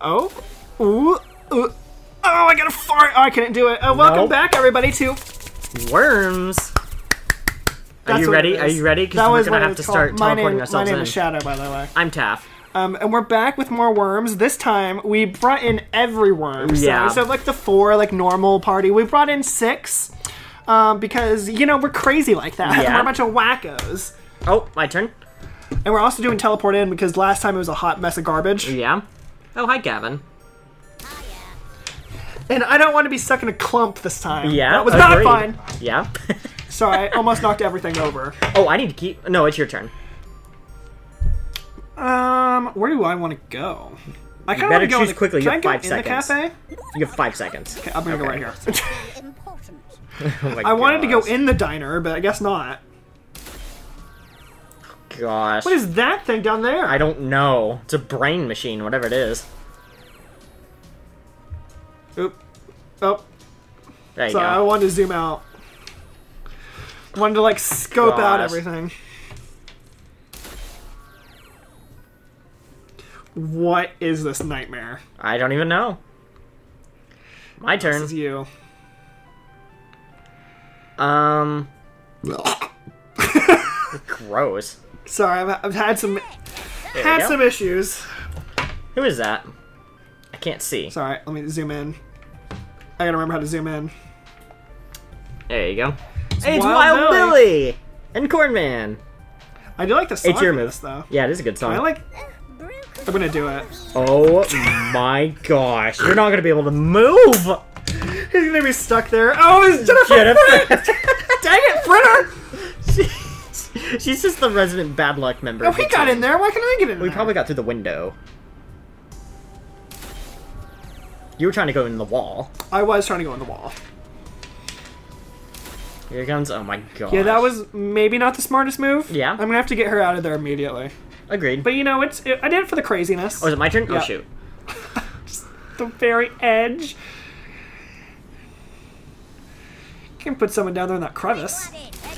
Oh. Ooh. Ooh. Oh, I got a fart. Oh, I couldn't do it. Uh, welcome Nope. back, everybody, to. Worms. Are you ready? Are you ready? Because we're gonna have to start my teleporting name, ourselves My name in. is Shadow, by the way. I'm Taff. Um, and we're back with more worms. This time we brought in every worm. So Yeah. of like the four like normal party, we brought in six. Um, because you know we're crazy like that. Yeah. we're a bunch of wackos. Oh, my turn. And we're also doing teleport in because last time it was a hot mess of garbage. Yeah. Oh, hi, Gavin. And I don't want to be stuck in a clump this time. Yeah. That was not agreed. fun. Yeah. Sorry, I almost knocked everything over. oh, I need to keep. No, it's your turn. Um, where do I want to go? I kind of better want to go in choose the, quickly. Can You I have go five in seconds. the cafe? You have five seconds. Okay, I'm gonna go right here. important. Oh my I wanted to go in the diner, but I guess not. Gosh. What is that thing down there? I don't know. It's a brain machine, whatever it is. Oop. Oh, There you go. sorry. I go. wanted to zoom out. Wanted to like scope out everything. What is this nightmare? I don't even know. My This turn. is you. Um. Gross. Sorry, I've, I've had some There had some issues. Who is that? I can't see. Sorry, let me zoom in. I gotta remember how to zoom in. There you go. Hey, it's Wild Wild, Billy. Billy. and Cornman. I do like the song It's your move. though. Yeah, it is a good song. I like. I'm gonna do it. Oh my gosh, you're not gonna be able to move. He's gonna be stuck there. Oh, it's Jennifer. Jennifer. Dang it, Fritter! She- She's just the resident bad luck member. Oh, of the he got team. in there. Why can't I get in We there? probably got through the window. You were trying to go in the wall. I was trying to go in the wall. Here comes. Oh my god. Yeah, that was maybe not the smartest move. Yeah. I'm gonna have to get her out of there immediately. agreed. But you know, it's it, I did it for the craziness. oh, is it my turn? Oh, yeah. Oh shoot. Just the very edge. Can put someone down there in that crevice.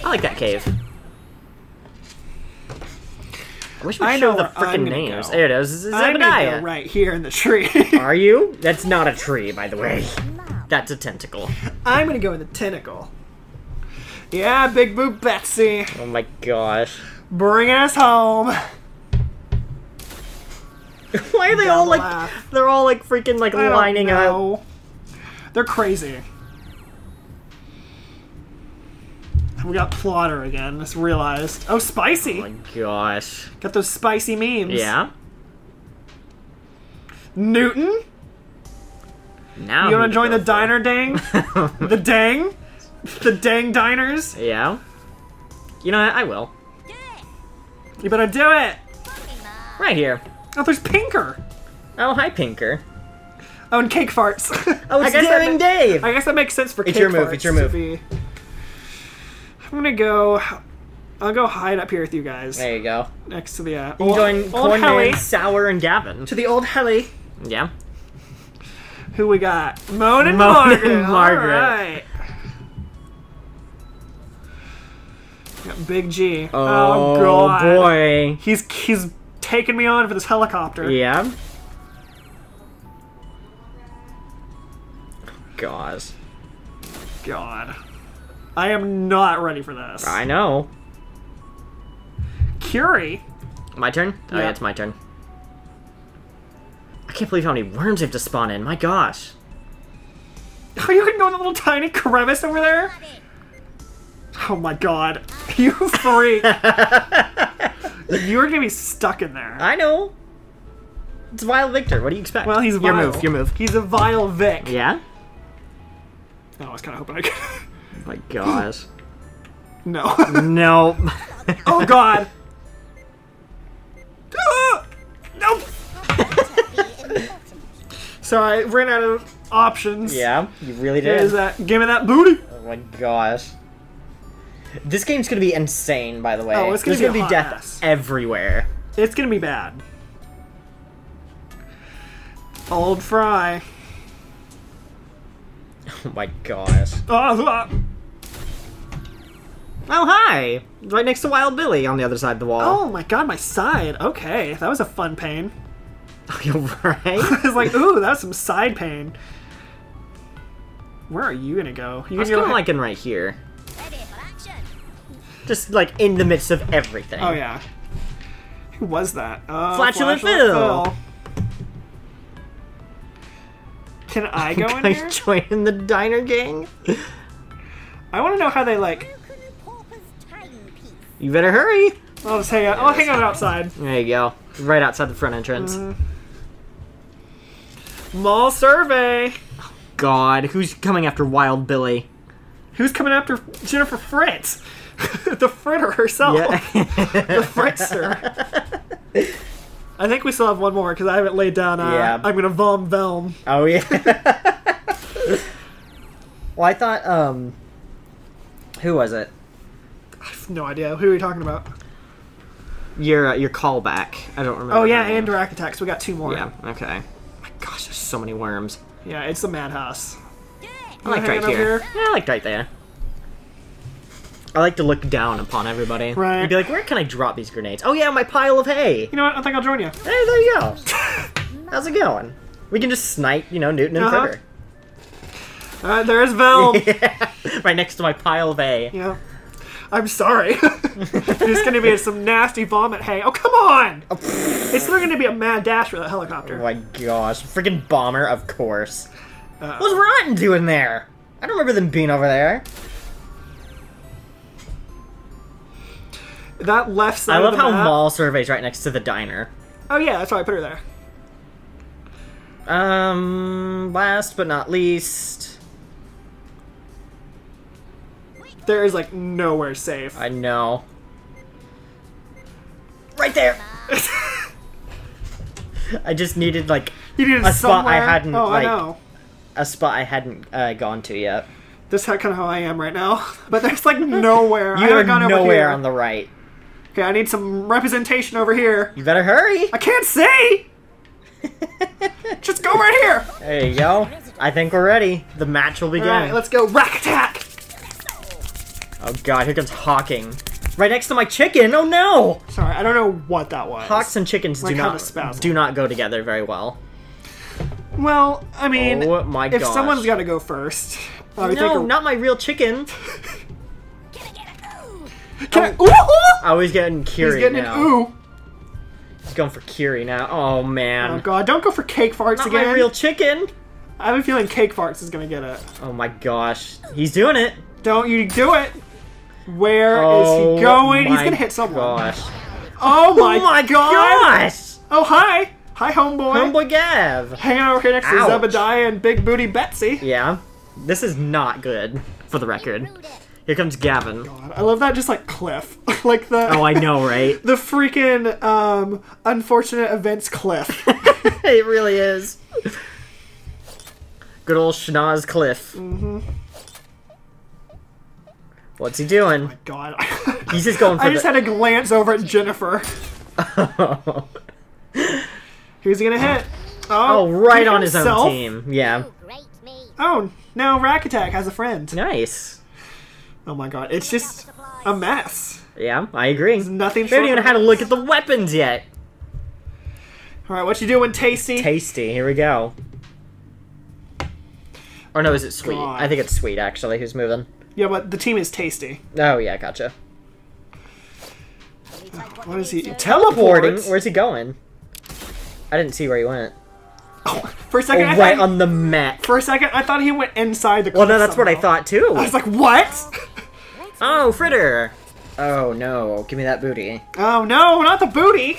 I like that cave. I wish we I I know know the freaking names. go. There it is. This I'm gonna Zebediah. go right here in the tree. Are you? That's not a tree, by the way. That's a tentacle. I'm gonna go in the tentacle. Yeah, Big Boo Betsy, Oh my gosh. bringing us home. Why are they all Gotta like? laugh. They're all like freaking like I don't lining up. They're crazy. We got Plotter again. Just realized. Oh, spicy! Oh my gosh. got those spicy memes. Yeah. Newton, Now. you want to join the for? diner dang? the dang? The dang diners? Yeah. You know what? I will. You better do it. Right here. Oh, there's Pinker. Oh, hi, Pinker. Oh, and cake farts. Oh, I it's guess that Daring Dave. I guess that makes sense for It's cake your move, farts it's your to move. Be- I'm gonna go. I'll go hide up here with you guys, There you go. next to the uh, You join old Helly. Cornman, Sour, and Gavin. To the old Helly. Yeah. Who we got? Moan and Moan Margaret. and Margaret. All right. Got Big G. Oh, god. boy. He's he's taking me on for this helicopter. Yeah. Gosh. God. I am not ready for this. I know. Curie. My turn? Oh, Yeah. it's my turn. I can't believe how many worms have to spawn in. My gosh. Are you in the little tiny crevice over there? Oh my god. You freak. You're gonna be stuck in there. I know. It's Vile Victor. What do you expect? Well, he's your move. Your move. He's a vile Vic. Yeah. Oh, I was kind of hoping I could. My gosh. no. no. oh god. Nope. Sorry, I ran out of options. yeah, you really did. that. Give me that booty. Oh my gosh. This game's gonna be insane, by the way. Oh, it's gonna There's be gonna be death mess. everywhere. It's gonna be bad. Old Fry. Oh my gosh. Oh, ah. Oh, hi! Right next to Wild Billy on the other side of the wall. oh my god, my side. Okay, that was a fun pain. You're right. I was like, ooh, that's some side pain. Where are you gonna go? You I was gonna go of liking right here. Just like in the midst of everything. Oh yeah. Who was that? Uh, Flatulent Phil. Can I go in here? I join in the diner gang? I want to know how they like. You better hurry. I'll just hang out. I'll hang out outside. There you go. Right outside the front entrance. Mall survey. God, who's coming after Wild Billy? Who's coming after Jennifer Fritz? the fritter herself. the Fritzster. I think we still have one more because I haven't laid down. Uh, Yeah. I'm gonna vom velm. Oh yeah. well, I thought um, who was it? I have no idea. Who are you talking about? Your uh, your callback. I don't remember. Oh yeah, and direct attacks. We got two more. Yeah. Okay. My gosh, there's so many worms. Yeah, it's the madhouse. I like right here. here? Yeah, I like right there. I like to look down upon everybody. Right. And be like, where can I drop these grenades? Oh yeah, my pile of hay. You know what? I think I'll join you. Hey, there you go. How's it going? We can just snipe, you know, Newton and Uh-huh. Fritter. Uh, there's Velm. yeah. Right next to my pile of hay. yeah. I'm sorry. There's gonna be some nasty vomit hay. Oh come on! It's still gonna be a mad dash for that helicopter. Oh my gosh. Freaking bomber, of course. Uh, What's Rotten doing there? I don't remember them being over there. that left side. I love how map- mall surveys right next to the diner. Oh yeah, that's why I put her there. Um, last but not least, There is like nowhere safe. I know. Right there. I just needed like needed a spot I hadn't, Oh, like- I a spot I hadn't uh, gone to yet. This is kind of how I am right now. But there's like nowhere. I You haven't are gone over nowhere here. on the right. Okay, I need some representation over here. You better hurry. I can't see. Just go right here. There you go. I think we're ready. The match will begin. All right, let's go. Rack attack. Oh god, here comes Hawking. Right next to my chicken. Oh no! Sorry, I don't know what that was. Hawks and chickens Like do not do not go together very well. Well, I mean, Oh my if gosh. someone's got to go first, I No, think. not my real chicken. Can I, oh. ooh, ooh! I was getting Curie He's getting now. an ooh. He's going for Curie now. Oh man. Oh god, don't go for cake farts not again. my real chicken. I have a feeling cake farts is gonna get it. Oh my gosh. He's doing it. Don't you do it. Where is oh he going? He's gonna hit someone. Gosh. Oh my, oh my god! gosh! Oh hi, hi homeboy. Homeboy Gav. Hanging over here next Ouch. to Zebediah and Big Booty Betsy. Yeah. This is not good, for the record. Here comes Gavin. God, I love that just like cliff, like the Oh, I know, right? the freaking um unfortunate events cliff. it really is. Good old Schnoz Cliff. Mm-hmm. What's he doing? Oh my god, He's just going for I just the... had a glance over at Jennifer. Who's he gonna hit? oh, oh right he hit on his own team. Yeah. Oh, oh, now Rack Attack has a friend. Nice. Oh my god, it's just a mess. Yeah, I agree. Nothing. We haven't even had a look at the weapons yet. All right, what you doing, Tasty? Tasty. Here we go. Or no, is it sweet? God. I think it's sweet actually. Who's moving? Yeah, but the team is Tasty. Oh yeah, gotcha. What is he? Teleporting. Where's he going? I didn't see where he went. Oh, for a Oh, second, I oh, right thought, on the mat. for a second, I thought he went inside the. Well, no, that's what I thought too. I was like, what? Oh, Fritter. Oh no, give me that booty. Oh no, not the booty.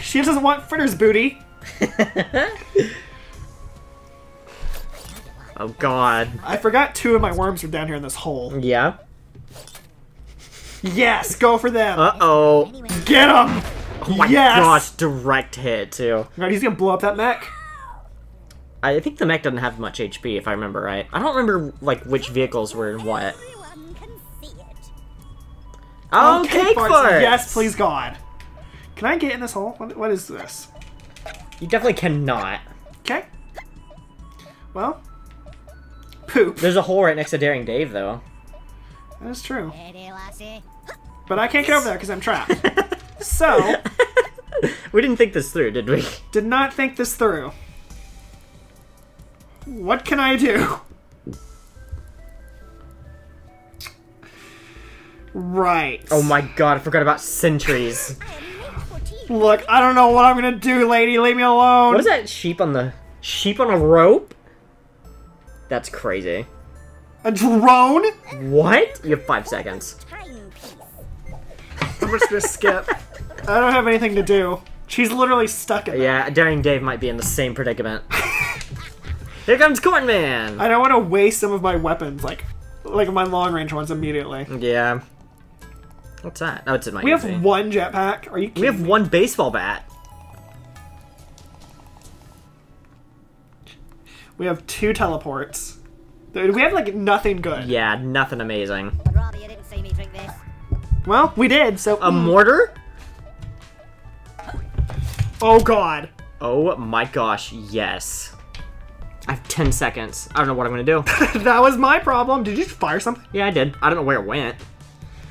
She doesn't want Fritter's booty. oh god. I forgot two of my worms were down here in this hole. Yeah. Yes, go for them. Uh oh. Get him. Oh my yes. gosh, direct hit too. Right, he's gonna blow up that mech. I think the mech doesn't have much HP if I remember right. I don't remember like which vehicles were in what. Everyone can see it. Oh, cake farts. farts. Yes, please God. Can I get in this hole? What, what is this? You definitely cannot. Okay. Well, poop. There's a hole right next to Daring Dave though. That is true. But I can't get over there because I'm trapped. So, we didn't think this through, did we? Did not think this through. What can I do? Right. Oh my god, I forgot about sentries. Look, I don't know what I'm gonna do, lady. Leave me alone. What is that sheep on the sheep on a rope? That's crazy. A drone? What? You have five seconds. I'm just gonna skip. I don't have anything to do. She's literally stuck in there. Yeah, Daring Dave might be in the same predicament. Here comes Cornman! I don't want to waste some of my weapons, like, like my long range ones, immediately. Yeah. What's that? Oh, it's in my We have one jetpack. Are you? Kidding We have me? one baseball bat. We have two teleports. Dude, We have like nothing good. Yeah, nothing amazing. I'd rather you didn't see me drink this. Well, we did. So. A mm. mortar? oh God. Oh my gosh, yes. I have 10 seconds. I don't know what I'm gonna do. that was my problem. Did you fire something? yeah, I did. I don't know where it went.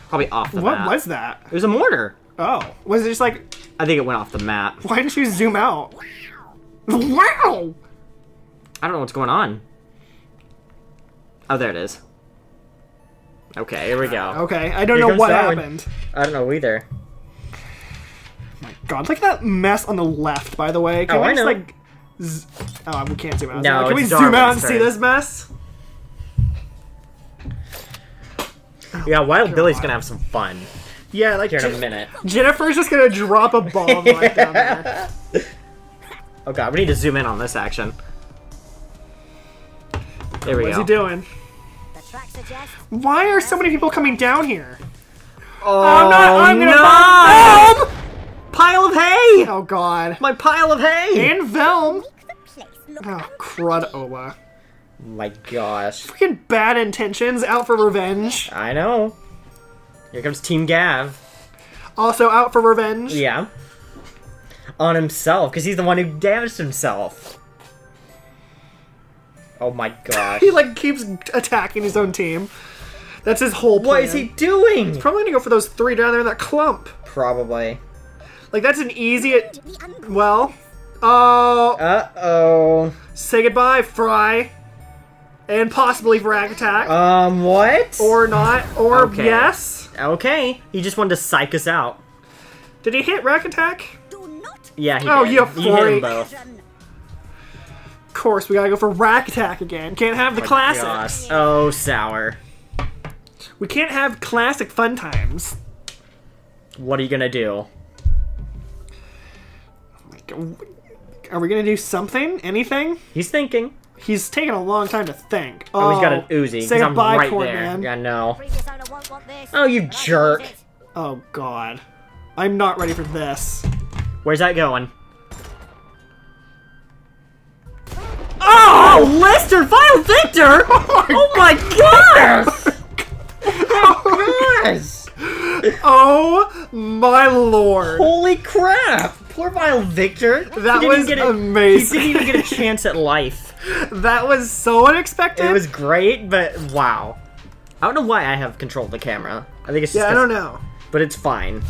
Probably off the What map. was that? It was a mortar. Oh, was it just like? I think it went off the map. Why didn't you zoom out? Wow. I don't know what's going on. Oh, there it is. Okay, here we go. Uh, okay, I don't Here know what that one. happened. I don't know either. My God, look at that mess on the left. By the way, can Oh, we I just know. like? Z- oh, we can't zoom out. No, Can we it's zoom out and Darwin's see this mess? Yeah, Wild oh, Billy's gonna have some fun Yeah, like here in a minute. Jennifer's just gonna drop a bomb right down there. Oh god, we need to zoom in on this action. There we What's go. he doing? The track suggests Why are so many people coming down here? Oh, I'm not. Oh, I'm gonna no! Velm! Pile of hay! Oh God. My pile of hay! And Velm. the place look Oh crud, Ola. My gosh. Freaking bad intentions, out for revenge. I know. Here comes Team Gav. Also out for revenge. Yeah. On himself, because he's the one who damaged himself. Oh my gosh. He like keeps attacking his own team. That's his whole plan. what is he doing? He's probably gonna go for those three down there in that clump. Probably. Like that's an easy. Well, oh, Uh-oh. say goodbye, Fry, and possibly Frag Attack, Um, what? or not, or Okay. yes. Okay. He just wanted to psych us out. Did he hit Rack Attack? do not Yeah, he Oh, did. you He hit them both. Of course, we gotta go for Rack Attack again. Can't have the classics. Gosh. Oh, sour. We can't have classic fun times. What are you gonna do? Are we gonna do something? Anything? He's thinking. He's taking a long time to think. Oh, he's got an oh, Uzi. Say goodbye, right Corn. Man. Yeah, no. previous owner won't want this. Oh, you jerk. Oh God, I'm not ready for this. Where's that going? Oh, Lester, Final Victor! Oh my gosh! Oh gosh! oh my lord! Holy crap! Poor Vile Victor. That He didn't was even get a, amazing. He didn't even get a chance at life. That was so unexpected. It was great, but wow. I don't know why I have control of the camera. I think it's just Yeah, I 'cause- don't know. but it's fine.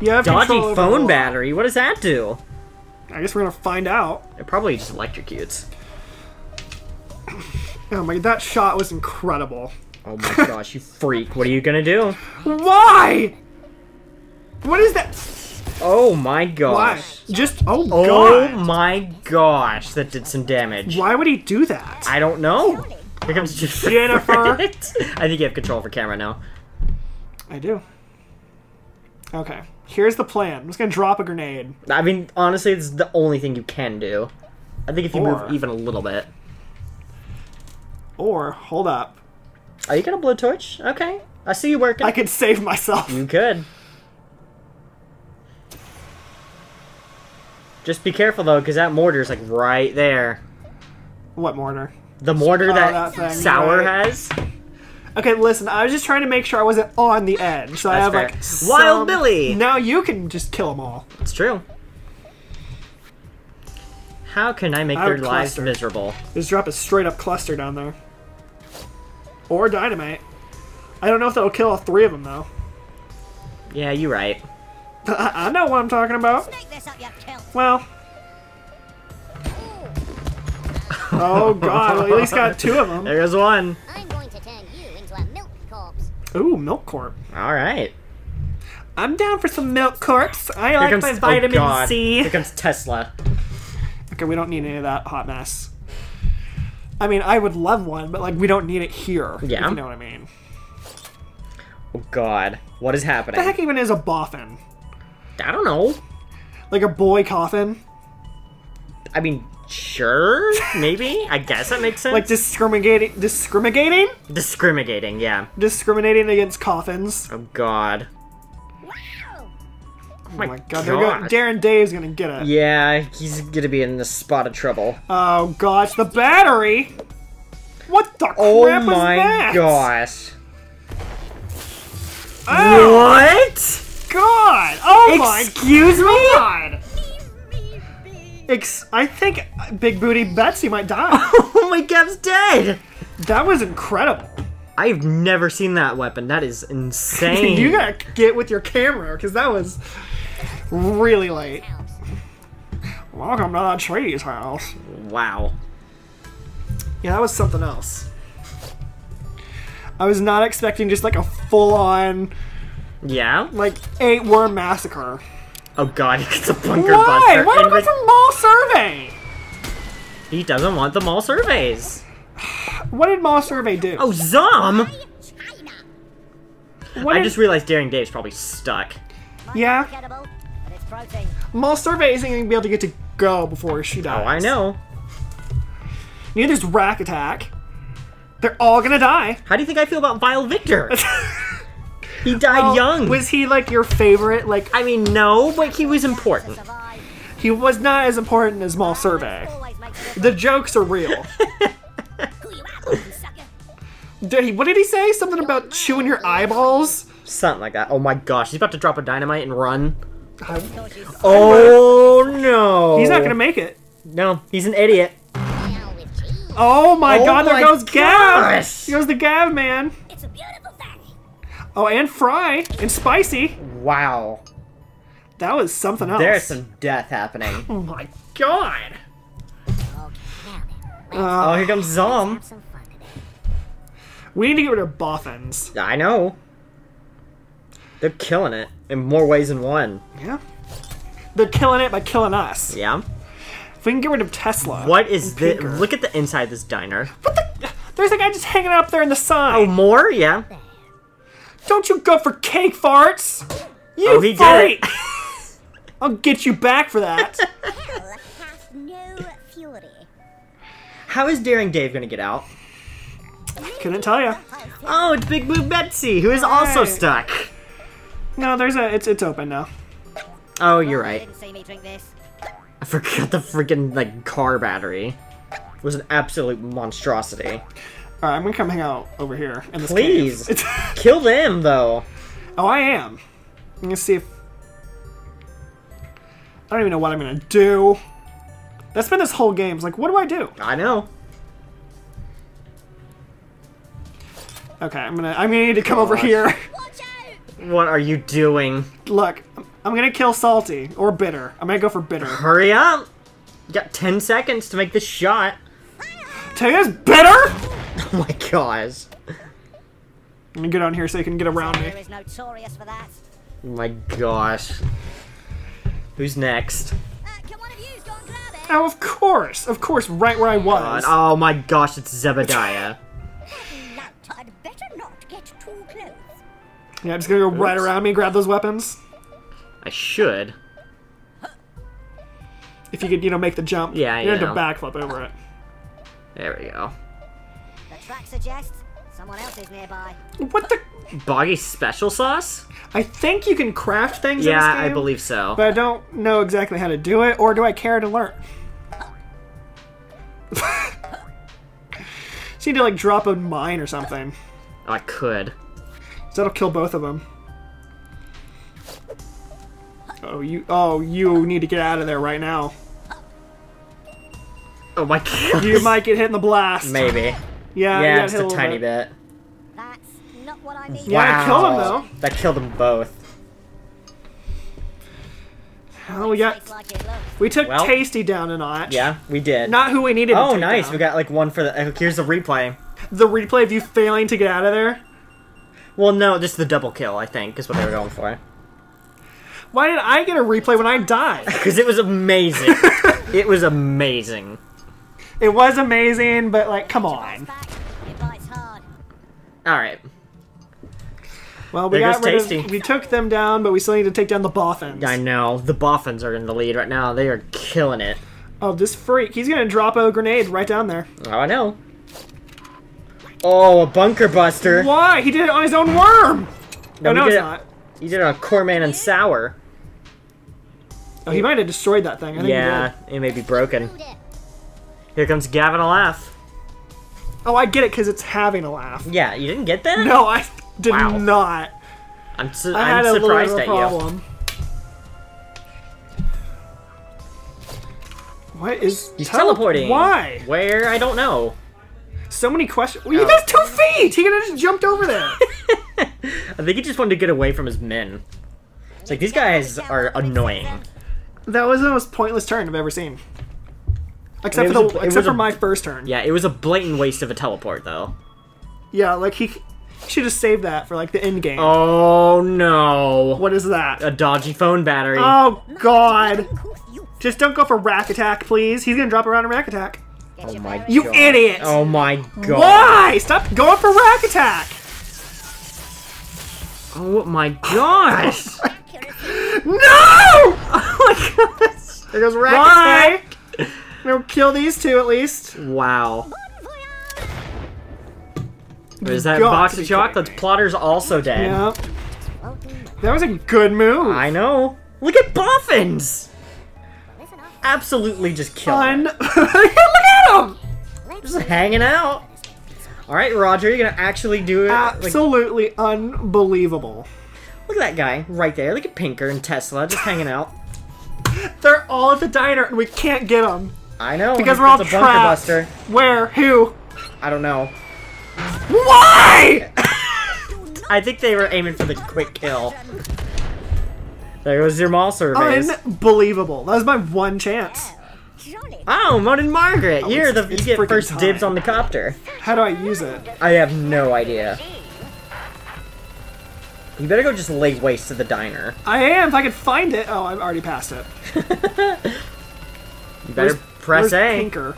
You have Dodgy phone battery. What does that do? I guess we're gonna find out. It probably just electrocutes. Oh my, that shot was incredible. Oh my gosh, you freak! What are you gonna do? Why? What is that? Oh my Why? gosh! Just oh, Oh god. my gosh, that did some damage. Why would he do that? I don't know. Here comes Jennifer. Jennifer. I think you have control over camera now. I do. Okay, here's the plan. I'm just gonna drop a grenade. I mean, honestly, it's the only thing you can do. I think if you Or- move even a little bit. Or hold up, Are you gonna blow torch? Okay, I see you working. I could save myself. You could. Just be careful though, because that mortar's like right there. What mortar? The mortar Oh, that, that thing, Sour right. has. Okay, listen. I was just trying to make sure I wasn't on the edge, so I have fair. like Wild Billy! Now you can just kill them all. It's true. How can I make I their lives cluster. miserable? Just drop a straight up cluster down there. Or dynamite. I don't know if that'll kill all three of them though. Yeah, you're right. I, I know what I'm talking about. Up. Well. Oh god, well, at least got two of them. There goes one. I'm going to turn you into a milk corpse. Ooh, Milk Corp. All right. I'm down for some Milk Corps. I Here like comes my oh vitamin God. C. Here comes Tesla. Okay, we don't need any of that hot mess. I mean, I would love one, but like we don't need it here. if Yeah. you know what I mean. Oh God, what is What the heck even is a boffin? I don't know. Like a boy coffin? I mean, sure, maybe. I guess that makes sense. Like discriminating, discriminating, discriminating. Yeah. discriminating against coffins. Oh God. Wow! Oh My, my god, they're going, gosh. Daring Dave's gonna get it. Yeah, he's gonna be in the spot of trouble. Oh gosh, the battery! What the Oh crap was my that? gosh. Oh What? god! Oh my Excuse me? god! Ex- I think Big Booty Betsy might die. Oh my Gav's dead. that was incredible. I've never seen that weapon. That is insane. you gotta get with your camera because that was really late. Welcome to that tree's house. Wow. Yeah, that was something else. I was not expecting just like a full-on Yeah. like eight worm massacre. Oh God, it's a bunker Why? buster. Why would I for mall survey? he doesn't want the mall surveys. What did mall survey do? Oh, Zom! What I did, just realized Daring Dave's probably stuck. Yeah. be edible, but it's mall survey isn't gonna be able to get to go before she dies. Oh, I know. Neither there's rack attack. They're all gonna die. How do you think I feel about Vile Victor? he died Well, young. Was he like your favorite? Like I mean, no, but he was important. He was not as important as mall survey. Always makes a difference. The jokes are real. Who you out, sucker? did he, what did he say? Something about chewing your eyeballs? Something like that. Oh my gosh, he's about to drop a dynamite and run. Thought Oh no! He's not gonna make it. No, he's an idiot. smile with cheese. Oh my Oh god, there my goes Gav! gosh. Here goes the Gav man. It's a beautiful thing. Oh, and Fry and Spicy. Wow. That was something else. There's some death happening. Oh my god. Okay, now then, uh, Oh, here comes Zom. have some fun today. We need to get rid of boffins. I know. They're killing it in more ways than one. Yeah. They're killing it by killing us. Yeah. If we can get rid of Tesla. What is this? Look at the inside of this diner. What the? There's a guy just hanging up there in the sun. Oh, more? Yeah. Don't you go for cake farts! You Oh, he did it. I'll get you back for that. Hell hath no fury. How is Daring Dave gonna get out? Couldn't tell you. Oh, it's Big Blue Betsy, who is also Right. stuck. No, there's a. It's it's open now. Oh, you're right. didn't see me drink this. I forgot the freaking like car battery. It was an absolute monstrosity. All right, I'm gonna come hang out over here in this Please. cave. Kill them though. oh, I am. I'm gonna see if. I don't even know what I'm gonna do. That's been this whole game. It's like, what do I do? I know. Okay, I'm gonna. I'm gonna need to come over Gosh. here. Watch out! What are you doing? Look, I'm gonna kill salty or bitter. I'm gonna go for bitter. Hurry up! You got 10 seconds to make this shot. Tell you bitter. Oh my gosh. I'm gonna get on here so you can get around me. Notorious for that? Oh my gosh. Who's next? Uh, can one of you go and grab it? Oh, of course, of course, right where I was. God. Oh my gosh, it's Zebediah. That I'd better not get too close. Yeah, I'm just gonna go right around me, and grab those weapons. I should. If you could, you know, make the jump. Yeah, I you have to backflip over it. There we go. The track suggests someone else is nearby. What the? Boggy special sauce? I think you can craft things. in Yeah, this I believe so. But I don't know exactly how to do it, or do I care to learn? Just need to like drop a mine or something. Oh, I could. So that'll kill both of them. Oh, you! Oh, you need to get out of there right now. Oh my god. You might get hit in the blast. Maybe. Yeah, you Yeah, got just hit a tiny bit. That's not what I need. Yeah, wow. kill him, though. That killed them both. Oh, we got It's like it looks. we took Well. Tasty down a notch. Yeah, we did. Not who we needed. Oh, to oh, nice. down. We got like one for the. Here's the replay. the replay of you failing to get out of there. Well, no, just the double kill. I think is what they were going for. Why did I get a replay when I died? Because it was amazing. it was amazing. it was amazing, but like, come on. Back. It bites hard. All right. Well, we There got rid Tasty. of. We took them down, but we still need to take down the boffins. I know the Boffins are in the lead right now. They are killing it. Oh, this freak! He's gonna drop a grenade right down there. Oh, I know. Oh, a bunker buster. Why? He did it on his own worm. No, oh, no, he it's did it- not. You did it on Cornman and Sour. Oh, he might have destroyed that thing. I think Yeah, He it may be broken. Here comes Gavin a laugh. Oh, I get it because it's having a laugh. Yeah, you didn't get that? No, I did Wow. not. I'm, su- I I'm a surprised at you. What is He's teleporting. Why? Where? I don't know. So many questions. Well, he Oh. has two feet. He could have just jumped over there. I think he just wanted to get away from his men. It's like these guys are annoying. that was the most pointless turn I've ever seen. Except for the, a- except for a- my first turn. Yeah, it was a blatant waste of a teleport, though. Yeah, like he should have saved that for like the end game. Oh no! What is that? A dodgy phone battery. Oh God! Just don't go for rack attack, please. He's gonna drop around a rack attack. Get Oh my bearings. You God. idiot! Oh my god! Why? Stop going for rack attack! Oh my gosh! No! oh my gosh! There goes rack Why? We'll kill these two at least. Wow. There's that got box of chocolates. Plotter's also dead. Yeah, Won't do much. that was a good move. I know. Look at Boffins! Absolutely just killing Fun. Look at him! Just hanging out. Alright, Roger, you're gonna actually do it. Like, Absolutely unbelievable. look at that guy right there. Look at Pinker and Tesla just hanging out. They're all at the diner and we can't get them. I know. Because we're all a bunker buster. Where? Who? I don't know. Why? I think they were aiming for the quick kill. There goes your mall surveys. Unbelievable. That was my one chance. Oh, Mud and Margaret, oh, you're the you get first time. dibs on the copter. How do I use it? I have no idea. You better go just lay waste to the diner. I am. If I could find it. Oh, I've already passed it. You better Where's- press where's A. Pinker?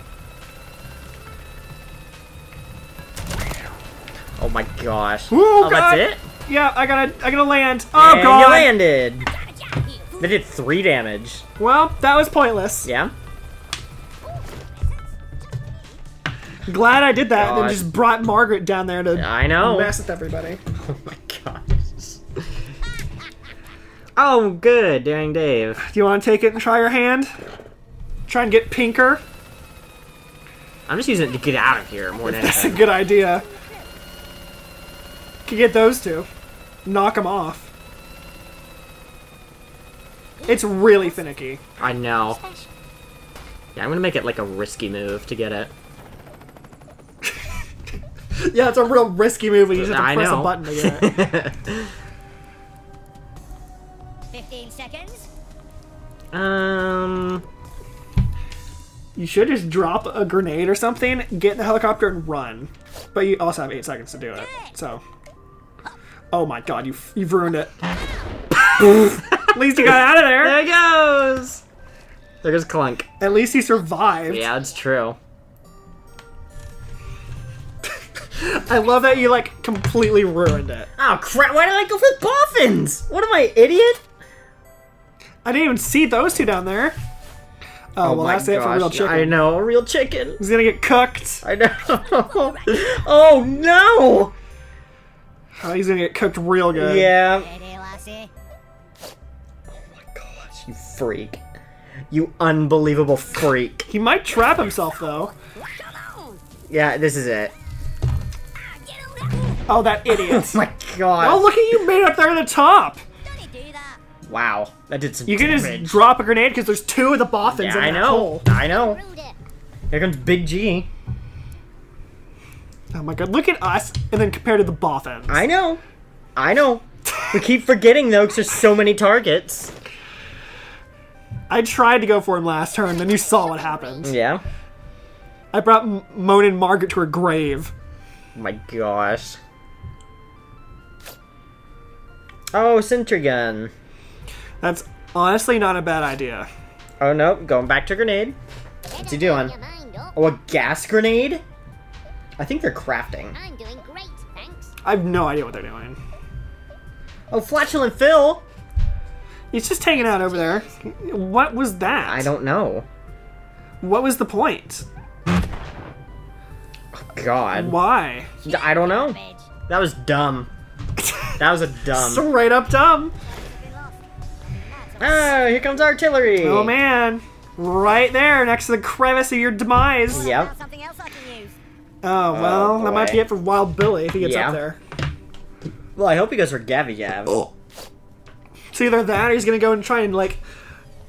Oh my gosh. Ooh, oh, God. that's it? Yeah, I gotta, I gotta land. Oh and god. you landed. They did three damage. Well, that was pointless. Yeah? Glad I did that, and then just brought Margaret down there to I know. mess with everybody. Oh my gosh. Oh, good. Daring Dave. Do you want to take it and try your hand? Try and get Pinker. I'm just using it to get out of here more than That's a good idea. Could get those two. Knock them off. It's really finicky. I know. Yeah, I'm gonna make it like a risky move to get it. Yeah, it's a real risky move when you just have to I press know. a button to get it. 15 seconds. um. you should just drop a grenade or something, get in the helicopter, and run. But you also have eight seconds to do it. So. Oh my god, you you've ruined it. At least you got out of there. There he goes. There goes Clunk. At least he survived. Yeah, it's true. I love that you like completely ruined it. Oh crap! Why did I go for boffins? What am I, idiot? I didn't even see those two down there. Oh, oh well, my that's it for real gosh, chicken. I know, a real chicken. He's gonna get cooked. I know. oh no! Oh, he's gonna get cooked real good. Yeah. Oh my Gosh, you freak. You unbelievable freak. He might trap himself though. Yeah, this is it. Oh, that idiot. Oh my god. oh, look at you made it up there at the top. Don't do that? Wow, that did some You can damage. just drop a grenade because there's two of the boffins yeah, in I that know. hole. I know. Rude it. Here comes Big G. Oh my god, look at us, and then compared to the boffins. I know. I know. we keep forgetting though, because there's so many targets. I tried to go for him last turn, then you saw what happened. Yeah. I brought M- Moan and Margaret to her grave. Oh my gosh. Oh, sentry gun. That's honestly not a bad idea. Oh no, going back to grenade. What's he doing? Oh, a gas grenade? I think they're crafting. I'm doing great, thanks. I have no idea what they're doing. Oh, flatulent Phil! He's just hanging out over there. What was that? I don't know. What was the point? Oh, God. Why? I don't know. That was dumb. That was a dumb. Straight up dumb. Been lost. Ah, here comes artillery. Oh man. Right there, next to the crevice of your demise. Yep. Found something else I can use. Oh, well, that might be it for Wild Billy if he gets Yeah. up there. Well, I hope he goes for Gabby Gav. It's either that or he's gonna go and try and, like,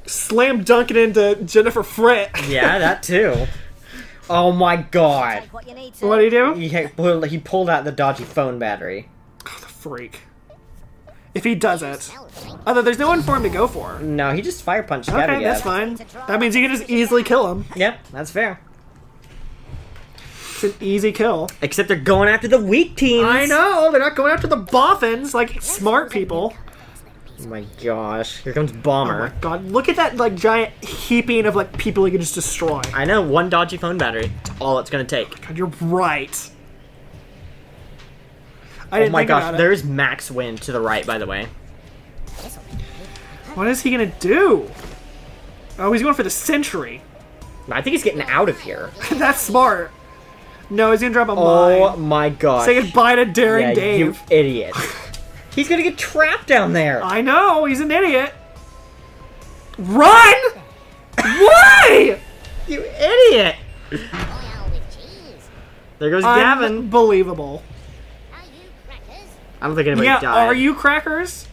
slam dunk it into Jennifer Fritt. Yeah, that too. Oh my god. What you what do you do? He, had- pulled- he pulled out the dodgy phone battery. Oh, The freak. If he does it. Smell. Although there's no one for him to go for. No, he just fire punched Gabby Okay, that's Gav. fine. That means you can just easily kill him. Yep, that's fair. It's an easy kill. Except they're going after the weak teams. I know, they're not going after the boffins like smart people. Oh my gosh. Here comes Oh my Bomber. god, look at that like giant heaping of like people he can just destroy. I know, one dodgy phone battery. That's all it's gonna take. God, you're right. I Oh my gosh, there's Max Wind to the right, by the way. This'll be good. What is he gonna do? Oh, he's going for the sentry. I think he's getting out of here. That's smart. No, he's gonna drop a Oh mine. my god. Say goodbye to Daring yeah, Dave. you idiot. he's gonna get trapped down there. I know, he's an idiot. Run! Why? You idiot. Royale with cheese. There goes Gavin. Unbelievable. Are you crackers? I don't think anybody Yeah, died. are you crackers?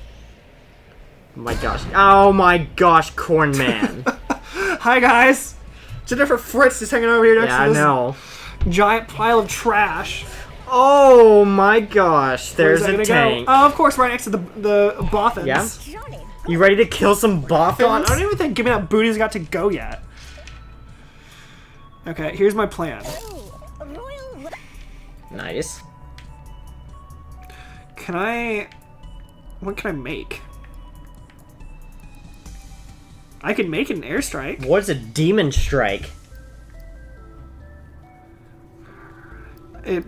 Oh my gosh. Oh my gosh, Corn Man. Hi guys. Jennifer Fritz is hanging over here next yeah, to I this know. Giant pile of trash. Oh my gosh, there's a tank. Go? Oh, of course, right next to the the boffins. Yeah. You ready to kill some boffins? God, I don't even think Give Me That Booty's got to go yet. Okay, here's my plan. Ooh, a royal wood. Nice. Can I... What can I make? I can make an airstrike. What's a demon strike? It...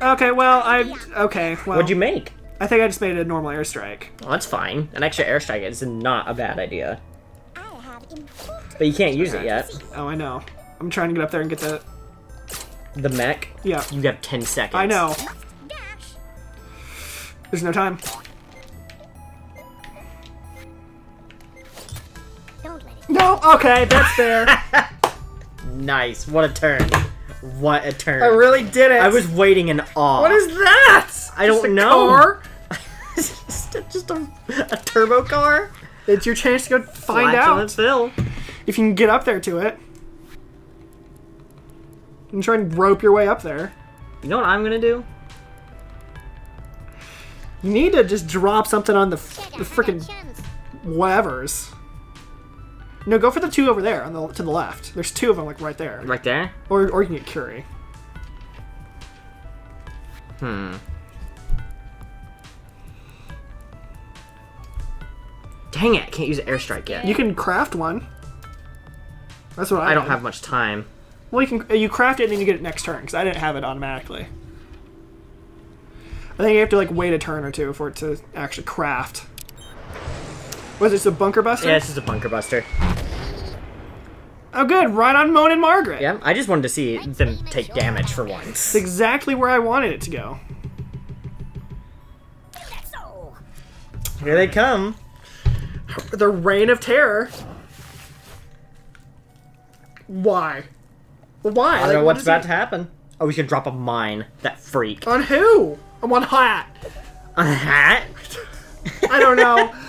Okay, well, I... Okay, well... What'd you make? I think I just made a normal airstrike. Well, that's fine. An extra airstrike is not a bad idea. I have important But you can't use it yet. Oh, I know. I'm trying to get up there and get the... The mech, Yeah, you have 10 seconds. I know. There's no time. Don't let it. No, okay, that's fair. Nice. What a turn. What a turn. I really did it. I was waiting in awe. What is that? I don't Just a know. car? just, a, just a, a turbo car? It's your chance to go find Flatulent out Phil. if you can get up there to it. And try and rope your way up there. You know what I'm gonna do? You need to just drop something on the, f- the freaking whatevers. No, go for the two over there on the to the left. There's two of them like right there. Right there? Or or you can get Curie. Hmm. Dang it, I can't use an airstrike yet. You can craft one. That's what I. I don't have much time. Well, you can you craft it and then you get it next turn because I didn't have it automatically. I think you have to like wait a turn or two for it to actually craft. Was it a bunker buster? Yeah, it's just a bunker buster. Oh, good. Right on Moan and Margaret. Yeah, I just wanted to see them take damage for once. It's exactly where I wanted it to go. Here they come. The reign of terror. Why? Why? I don't Like, know what's is about he- to happen. Oh, we should drop a mine. That freak. On who? On one hat. A hat? I don't know.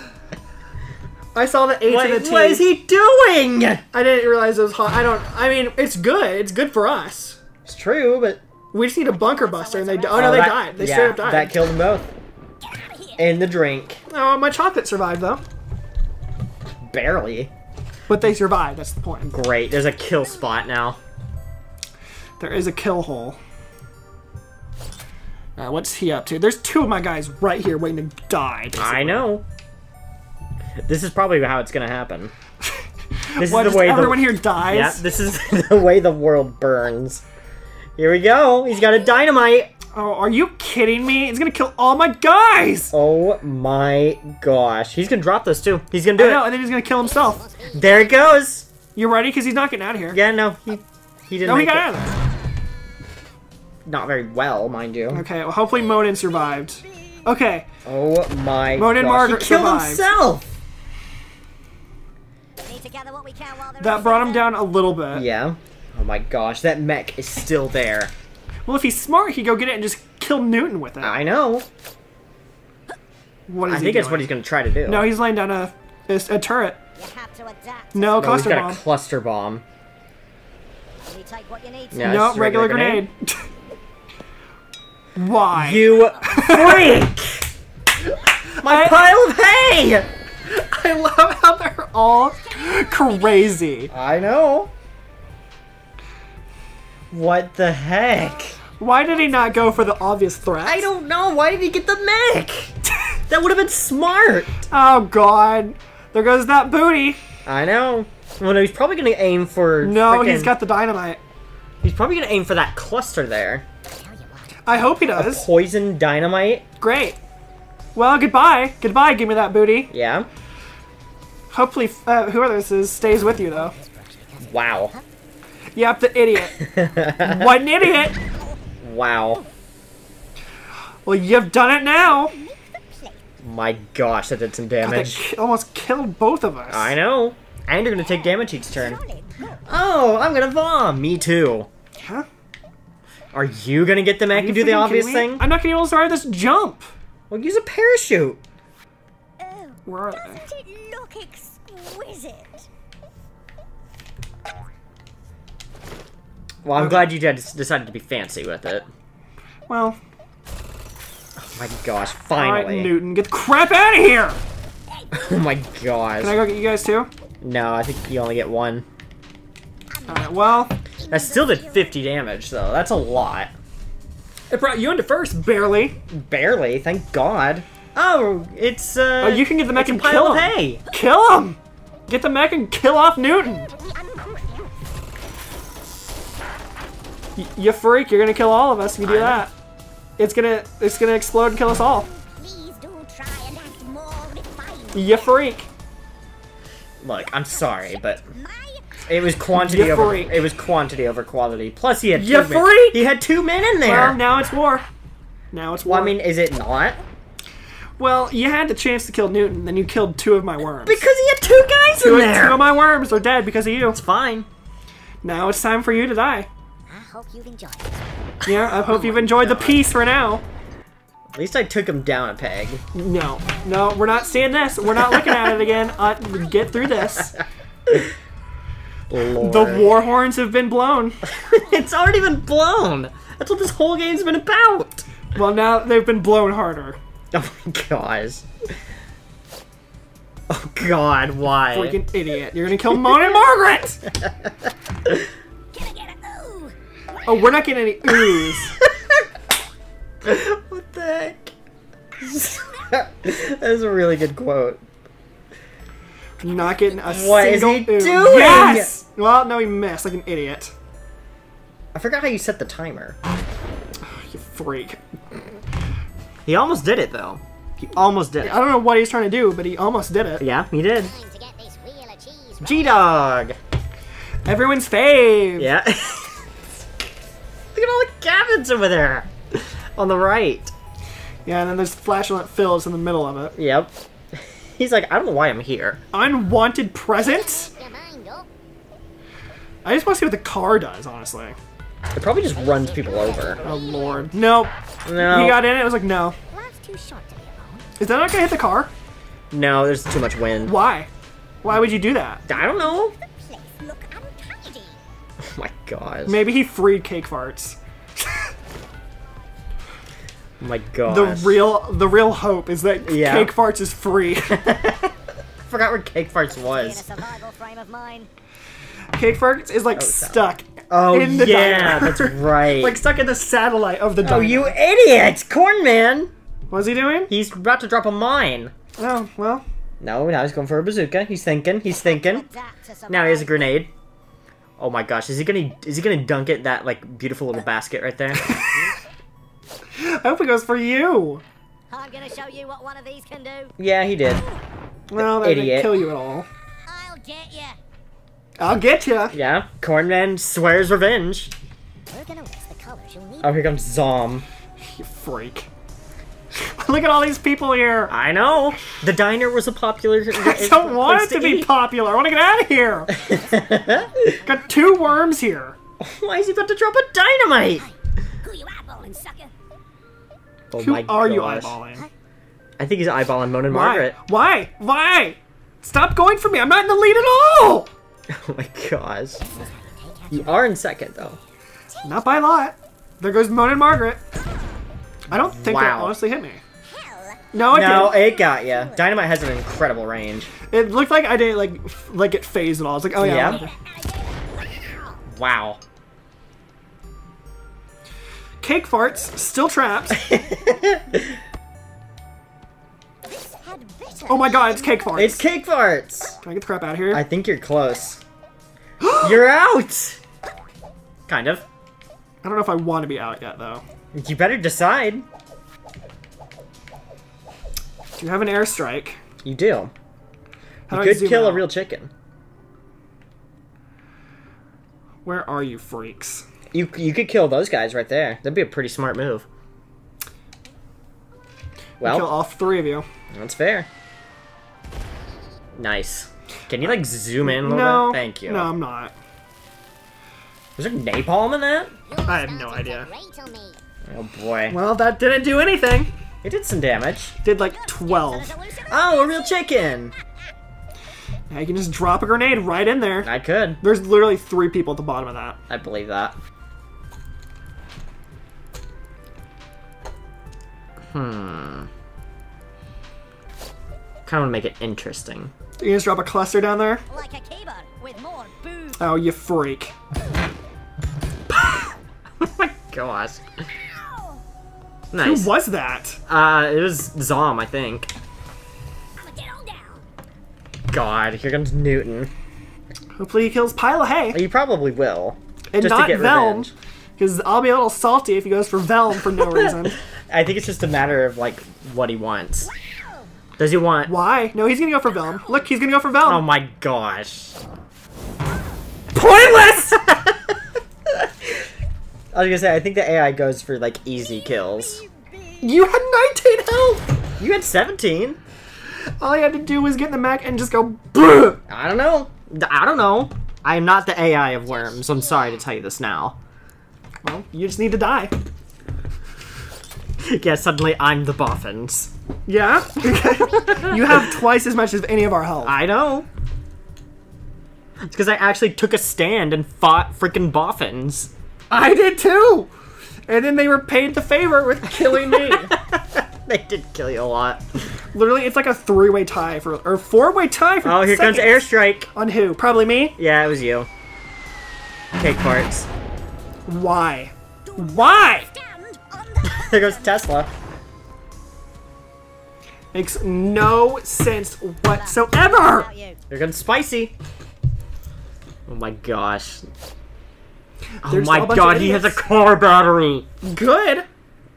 I saw the H What, and the T. what is he doing? I didn't realize it was hot. I don't. I mean, it's good. It's good for us. It's true, but We just need a bunker buster, and they. Oh no, they that- died. They yeah, straight up died. That killed them both. Get out of here. And the drink. Oh, my chocolate survived though. Barely. But they survived. that's the point. Great. There's a kill spot now. There is a kill hole. Uh, what's he up to? There's two of my guys right here waiting to die. basically. I know. This is probably how it's gonna happen. This What, is the way everyone the here dies? yeah. This is the way the world burns. Here we go. He's got a dynamite. Oh, are you kidding me? It's gonna kill all my guys! Oh my gosh. He's gonna drop this too. He's gonna do I know, it. and then he's gonna kill himself. There it goes. You ready? Because he's not getting out of here. Yeah, no, he he didn't No, he got it. out of there. Not very well, mind you. Okay, well, hopefully Monin survived. Okay, Oh my Moan and gosh. Margaret he killed survived. himself. Need to gather what we can while there that is brought him there. down a little bit. Yeah. Oh my gosh, that mech is still there. Well, if he's smart, he'd go get it and just kill Newton with it. I know. What is I he think that's what he's gonna try to do. No, he's laying down a, a, a turret. You have to adapt. No, No, he's cluster got bomb. a cluster bomb. You take what you need to. Yeah. no, it's a regular, regular grenade. Why? You freak! My I- pile of hay! I love how they're all crazy. I know. What the heck? Why did he not go for the obvious threat? I don't know. Why did he get the mech? that would have been smart. Oh god. There goes that booty. I know. Well, no, he's probably gonna aim for. No, he's got the dynamite. He's probably gonna aim for that cluster there. I hope he does. Poison dynamite. Great. Well, goodbye. Goodbye, give me that booty. Yeah. Hopefully, uh, whoever this is stays with you, though. Wow. Yep, the idiot. what an idiot! Wow. Well, you've done it now. My gosh, that did some damage. ki- almost killed both of us. I know. And you're gonna take damage each turn. Oh, I'm gonna bomb. Me too. Huh? Are you gonna get the mech and do the obvious thing? I'm not gonna be able to survive this jump. Well, use a parachute. Oh, Where are they? Well, I'm glad you decided to be fancy with it. Well, Oh my gosh, right, finally. Newton, get the crap out of here. oh my gosh. Can I go get you guys too? No, I think you only get one. All right. Well, That still did 50 damage, though. That's a lot. it brought you into first, barely. Barely, thank God. Oh, it's, uh... Oh, you can get the mech and kill him. hay. Kill him. Get the mech and kill off Newton. Y- you freak! You're gonna kill all of us if you do I know. that. It's gonna, it's gonna explode and kill us all. Please do try and act more refined. You freak! Look, I'm sorry, but it was quantity You over freak. it was quantity over quality. Plus, he had You two men. freak. He had two men in there. Well, now it's war. Now it's war. Well, I mean, is it not? well, you had the chance to kill Newton, then you killed two of my worms. Because he had two guys two, in there. two of my worms are dead because of you. It's fine. Now it's time for you to die. I hope you've enjoyed it. Yeah, I hope you've enjoyed the peace for now. At least I took him down a peg. No, no, we're not seeing this. We're not looking at it again. Uh, get through this. Lord. The war horns have been blown. it's already been blown. That's what this whole game's been about. Well, now they've been blown harder. Oh my gosh. Oh god, why? Freaking idiot. You're gonna kill Mona and Margaret! Oh, we're not getting any ooze. what the heck? that is a really good quote. Not getting a What is single he ooze. doing? Yes! Well, no, he missed like an idiot. I forgot how you set the timer. You freak. He almost did it though. He almost did I don't know what he's trying to do, but he almost did it. Yeah, he did. Time to get this wheel of cheese right. G Dog. Everyone's fave. Yeah. Look at all the cabins over there. On the right. Yeah, and then there's flashlight Phil's in the middle of it. Yep. He's like, I don't know why I'm here. Unwanted present? Your mind up. I just want to see what the car does, honestly. It probably just runs people over. Oh lord. Nope. No. He got in it, it was like, no. Life's too short to be alone. Is that not gonna hit the car? No, there's too much wind. Why? Why would you do that? I don't know. my god. Maybe he freed cake farts. Oh my god. The real the real hope is that Yeah. cake farts is free. For forgot where Cake Farts was. survival frame of mind. Cake Farts is like oh, so- stuck. Oh in the yeah, diner. that's right. like stuck in the satellite of the oh, diner. oh, you idiot! Cornman! What's he doing? He's about to drop a mine. Oh, well. No, now he's going for a bazooka. He's thinking. He's thinking. Adapt to survive. Now he has a grenade. Oh my gosh, is he gonna is he gonna dunk it that like beautiful little basket right there? I hope it goes for you. I'm gonna show you what one of these can do. yeah, he did. Well, that didn't Idiot. kill you at all. I'll get you. I'll get you. Yeah, Cornman swears revenge. We're gonna the colors you'll need. Oh, here comes Zom. You freak. Look at all these people here. I know. The diner was a popular. I don't want it to be popular. I want to get out of here. Got two worms here. Why is he about to drop a dynamite? Who you eyeballing, sucker? Oh Who my are you eyeballing? I think he's eyeballing Mona and Why? Margaret. Why? Why? Stop going for me. I'm not in the lead at all. Oh my gosh. You are in second though. Not by a lot. There goes Mona and Margaret. I don't think that honestly hit me. No, it No, didn't. it got you. Dynamite has an incredible range. It looked like I didn't like like get phased at all. I was like, oh yeah. Yeah. Wow. Cake farts, still traps. this had bitter. Oh my god, it's cake farts. It's cake farts. Can I get the crap out of here? I think you're close. you're out. Kind of. I don't know if I want to be out yet though. You better decide. Do you have an airstrike? You do. How You do could zoom kill a real chicken. Where are you freaks? You you could kill those guys right there. That'd be a pretty smart move. Well, Kill Well, all three of you. that's fair. Nice. Can you like zoom in a little No. bit? Thank you. No, I'm not. Is there napalm in that? I have no idea. Oh boy. Well, that didn't do anything. It did some damage. Did like 12. Oh, a real chicken! Now you can just drop a grenade right in there. I could. There's literally three people at the bottom of that. I believe that. Hmm. Kind of want to make it interesting. You can just drop a cluster down there. Like a keyboard with more booze. Oh, you freak. oh my gosh. Who was that? Uh, it was Zom, I think. I'ma get on down. God, here comes Newton. Hopefully he kills Pile of Hay. He probably will. And just not to get Velm. Because I'll be a little salty if he goes for Velm for no reason. I think it's just a matter of like what he wants. Does he want? Why? No, he's gonna go for Velm. Look, he's gonna go for Velm. Oh my gosh. Pointless! I was gonna say I think the AI goes for like easy kills. you had 19 health! You had 17. All you had to do was get in the mech and just go! I don't know. I don't know. I am not the AI of worms. I'm sorry to tell you this now. Well, you just need to die. yeah, suddenly I'm the boffins. Yeah? you have twice as much as any of our health. I know. It's because I actually took a stand and fought freaking boffins. I did too! And then they were paid the favor with killing me. they did kill you a lot. Literally, it's like a three-way tie for, or four-way tie for Oh, here comes airstrike. On who? Probably me? Yeah, it was you. Cake parts. Why? Why? There goes Tesla. Makes no sense whatsoever! about you. Here comes Spicy. Oh my gosh. Oh There's my a bunch of god, he has a car battery. Good!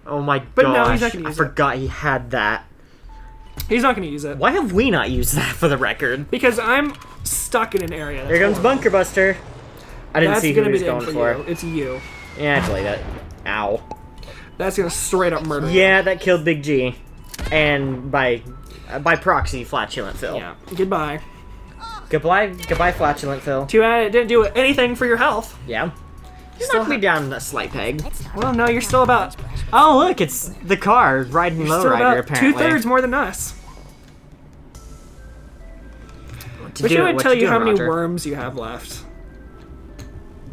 Oh my god. But gosh. no, he's not gonna I use it. forgot he had that. He's not gonna use it. Why have we not used that for the record? Because I'm stuck in an area. Here comes Bunker Buster. I didn't That's see who he was going for for. you. It's you. Yeah, I delete it. Ow. That's gonna straight up murder you. Yeah, that killed Big G. And by uh, by proxy, Flatulent Phil. Yeah. Goodbye. Goodbye, goodbye, Flatulent Phil. Too bad it didn't do anything for your health. Yeah. You Still knocked me down a slight peg. Well, no, you're still about Oh, look, it's the car riding still lowrider, apparently. two thirds more than us. Wish do it it, would tell you you how doing, many Roger? worms you have left.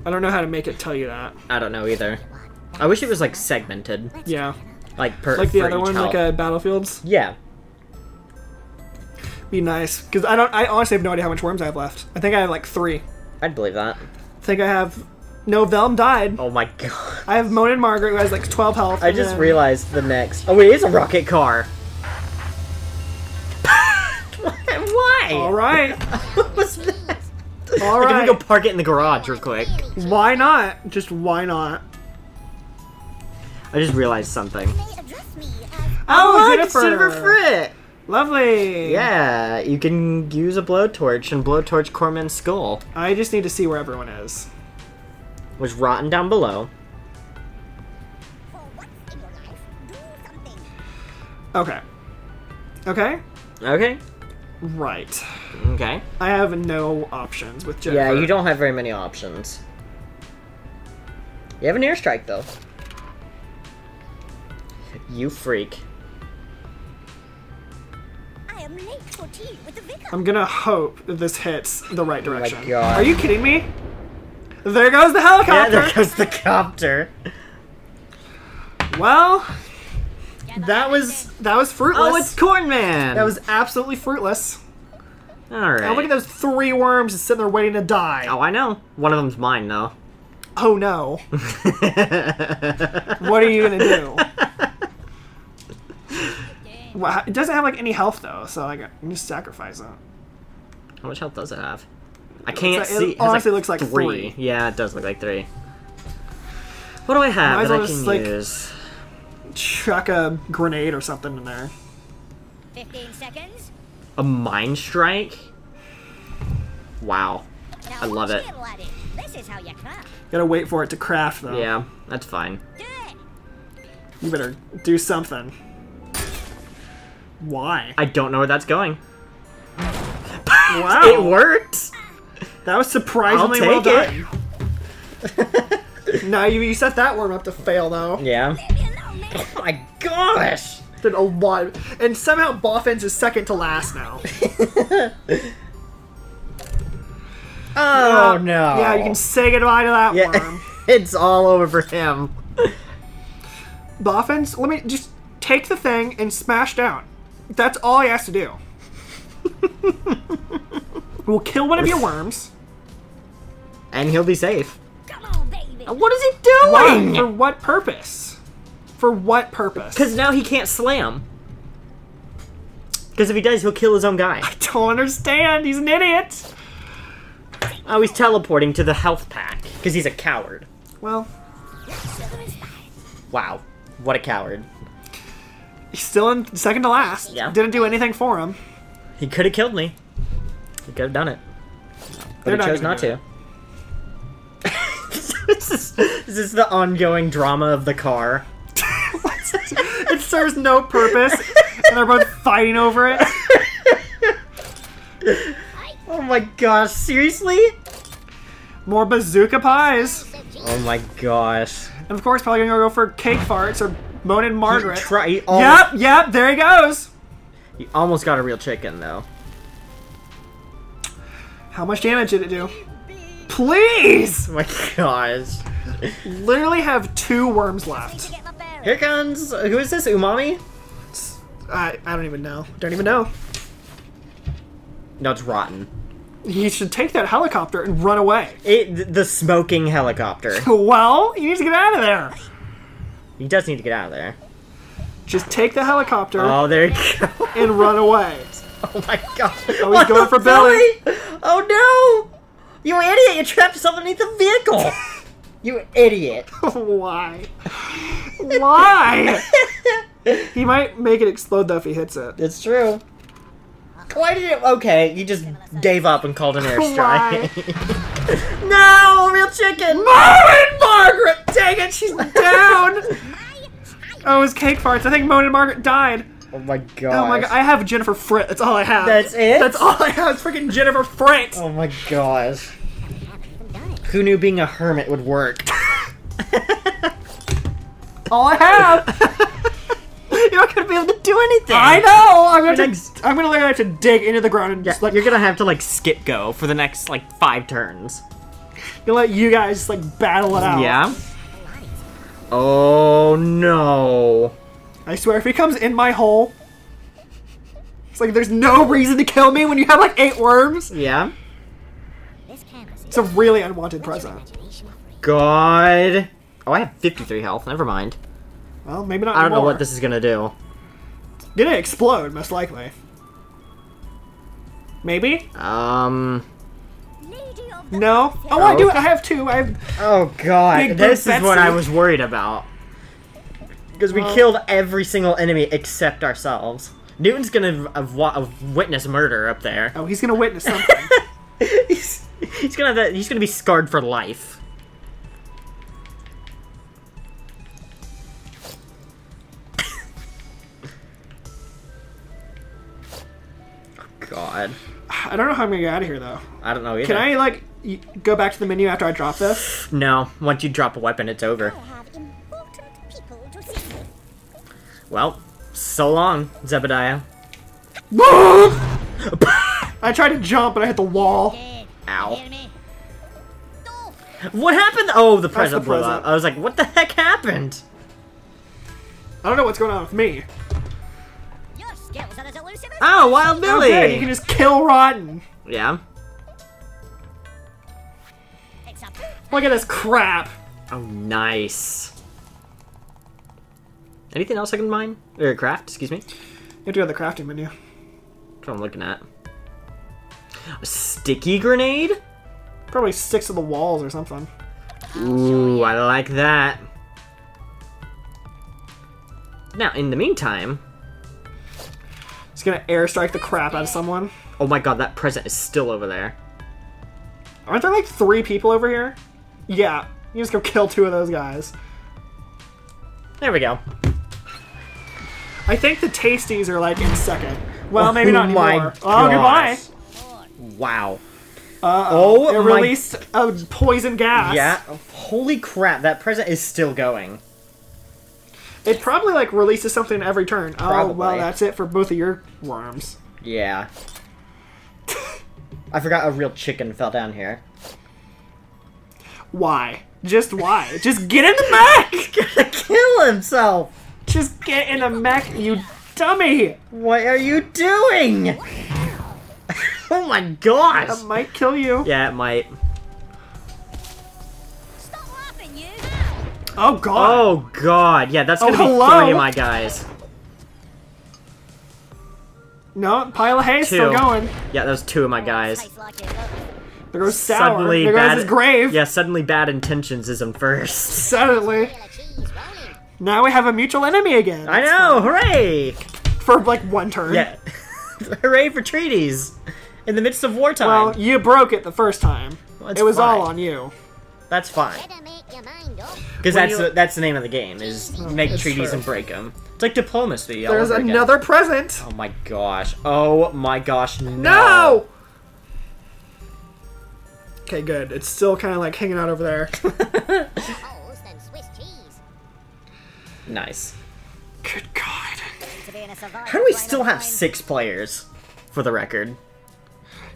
I don't know how to make it tell you that. I don't know either. I wish it was like segmented, Yeah, like per like the other one, like uh, Battlefields. Yeah. be nice because I don't. I honestly have no idea how much worms I have left. I think I have like three. I'd believe that. I think I have. No, Velm died. Oh my god. I have Moan and Margaret who has like 12 health. I just then- realized the next. Oh, it is a rocket car. Why? All right, what was that? all Like, if right. we go park it in the garage real quick. Why not? Just why not? I just realized something. May address me as Oh, oh look, Jennifer. Jennifer Frick. Lovely. Yeah, you can use a blowtorch and blowtorch Cornman's skull, I just need to see where everyone is. Which rotten down below. for once in your life, do something. Okay. Okay. Okay. Right. Okay. I have no options with Jennifer. Yeah, you don't have very many options. You have an airstrike though. You freak. I am late for tea with the vicar. I'm gonna hope that this hits the right oh direction. Oh God. Are you kidding me? There goes the helicopter. Yeah, helicopter. there goes the copter. well, that was that was fruitless. Oh, it's Cornman. that was absolutely fruitless. all right. Now look at those three worms just sitting there waiting to die. Oh, I know. One of them's mine though. Oh no! What are you gonna do? Well, it doesn't have like any health though, so like I can just sacrifice it. How much health does it have? I can't like- it see. has, honestly looks like three. three. Yeah, it does look like three. What do I have Might as that I well can just, like- use? Chuck a grenade or something in there. 15 seconds. A mind strike? Wow. Now I love it. it. This is how you craft. Gotta wait for it to craft though. Yeah, that's fine. You better do something. Why? I don't know where that's going. Wow. It worked. That was surprisingly well done. now you, you set that worm up to fail though. Yeah. Leave me alone, man. Oh my gosh. Did a lot, and somehow Boffins is second to last now. Oh no. Yeah, you can say goodbye to that Yeah, worm. it's all over for him. Boffins, let me just take the thing and smash down. That's all he has to do. We'll kill one of your worms. And he'll be safe. Come on, baby. What is he Why? For what purpose? For what purpose? Because now he can't slam. Because if he does, he'll kill his own guy. I don't understand. He's an idiot. Oh, he's teleporting to the health pack. Because he's a coward. Well, Sugar is fine. Wow. What a coward. he's still in second to last. Yeah. Didn't do anything for him. He could have killed me. He could have done it. But They're he chose not to. this, is, is the ongoing drama of the car? it serves no purpose, and they're both fighting over it. Oh my gosh, seriously? More bazooka pies. Oh my gosh. And of course, probably gonna go for cake farts or Moan and Margaret. Try, he, almost, Yep, yep, there he goes. he almost got a real chicken, though. How much damage did it do? Please! Oh my gosh. Literally have two worms left. Here comes. Who is this? Umami? I, I don't even know. Don't even know. No, it's rotten. You should take that helicopter and run away. It, the smoking helicopter. Well, you need to get out of there. He does need to get out of there. Just take the helicopter Oh, there you go. and run away. Oh my god. Oh, he's going for Billy. Oh no! You idiot! You trapped yourself underneath the vehicle! you idiot. Why? Why? he might make it explode though if he hits it. It's true. Why did it? Okay, you just gave up and called an airstrike. no, real chicken. Moan Margaret! Dang it, she's down! Oh, it was cake farts. I think Moan and Margaret died. Oh my god. Oh my god, I have Jennifer Frit. That's all I have. That's it? That's all I have. It's freaking Jennifer Frit. Oh my gosh. haven't even done it. Who knew being a hermit would work? All I have. You're not gonna be able to do anything. I know. I'm gonna. You're Have to, I'm gonna have to dig into the ground and Yeah, just like you're gonna have to like skip go for the next like five turns. gonna let you guys like battle it out. Yeah. Oh no. I swear, if he comes in my hole, It's like there's no reason to kill me when you have like eight worms. Yeah. This canvas is It's a really unwanted present. God. Oh, I have 53 health. Never mind. Well, maybe not. I don't know what this is gonna do. Gonna explode, most likely. Maybe? Um. Lady of the No. Oh, I do. Oh. I have two. I have. Oh God. This is what I was worried about. Because we Well- killed every single enemy except ourselves. Newton's gonna uh, wa- uh, witness murder up there. Oh, he's gonna witness something. he's, he's gonna have that- he's gonna be scarred for life. Oh, God, I don't know how I'm gonna get out of here though. I don't know either. Can I like y- go back to the menu after I drop this? No, once you drop a weapon, it's over. Well, so long, Zebediah. I tried to jump, but I hit the wall. Ow. Hear me? No. What happened? Oh, the present the blew present. up. I was like, what the heck happened? I don't know what's going on with me. Your skills are as elusive as Oh, Wild Oh, Billy! good, you can just kill Rotten. Yeah. Look at this crap. Oh, nice. Anything else I can mine? Or craft, excuse me? You have to go to the crafting menu. That's what I'm looking at. A sticky grenade? Probably sticks to the walls or something. Ooh, I like that. Now, in the meantime... It's gonna airstrike the crap out of someone. Oh my god, that present is still over there. Aren't there like three people over here? Yeah. You just go kill two of those guys. There we go. I think the tasties are like in second. Well, maybe Oh not anymore. Oh, goodbye. Wow. Uh, Oh it my- released a poison gas. Yeah. Holy crap, that present is still going. It probably like releases something every turn. Oh, well, that's it for both of your worms. Yeah. I forgot a real chicken fell down here. Why? Just why? Just get in the mech! Gonna kill himself! Just get in a mech, you dummy! What are you doing? oh my gosh! That might kill you. Yeah, it might. Laughing, you! Oh god. Oh god, yeah, that's Oh, gonna be hello? three of my guys. No, pile of hay Two. still going. Yeah, those two of my guys. Tastes like it, look. There goes sour. Suddenly there goes bad. his grave. Yeah, suddenly bad intentions is in first. Suddenly. Feel a cheese rolling. Now we have a mutual enemy again. I know, hooray! For like one turn. Yeah, hooray for treaties in the midst of wartime. Well, you broke it the first time. Well, it was all on you. that's fine. Better make your mind up. Because that's you- the, that's the name of the game is oh, make treaties true. and break them. It's like diplomacy. There's over again. another present. Oh my gosh! Oh my gosh! No! No! Okay, good. It's still kind of like hanging out over there. nice. good God. To be in a survival How do we still have six players? For the record,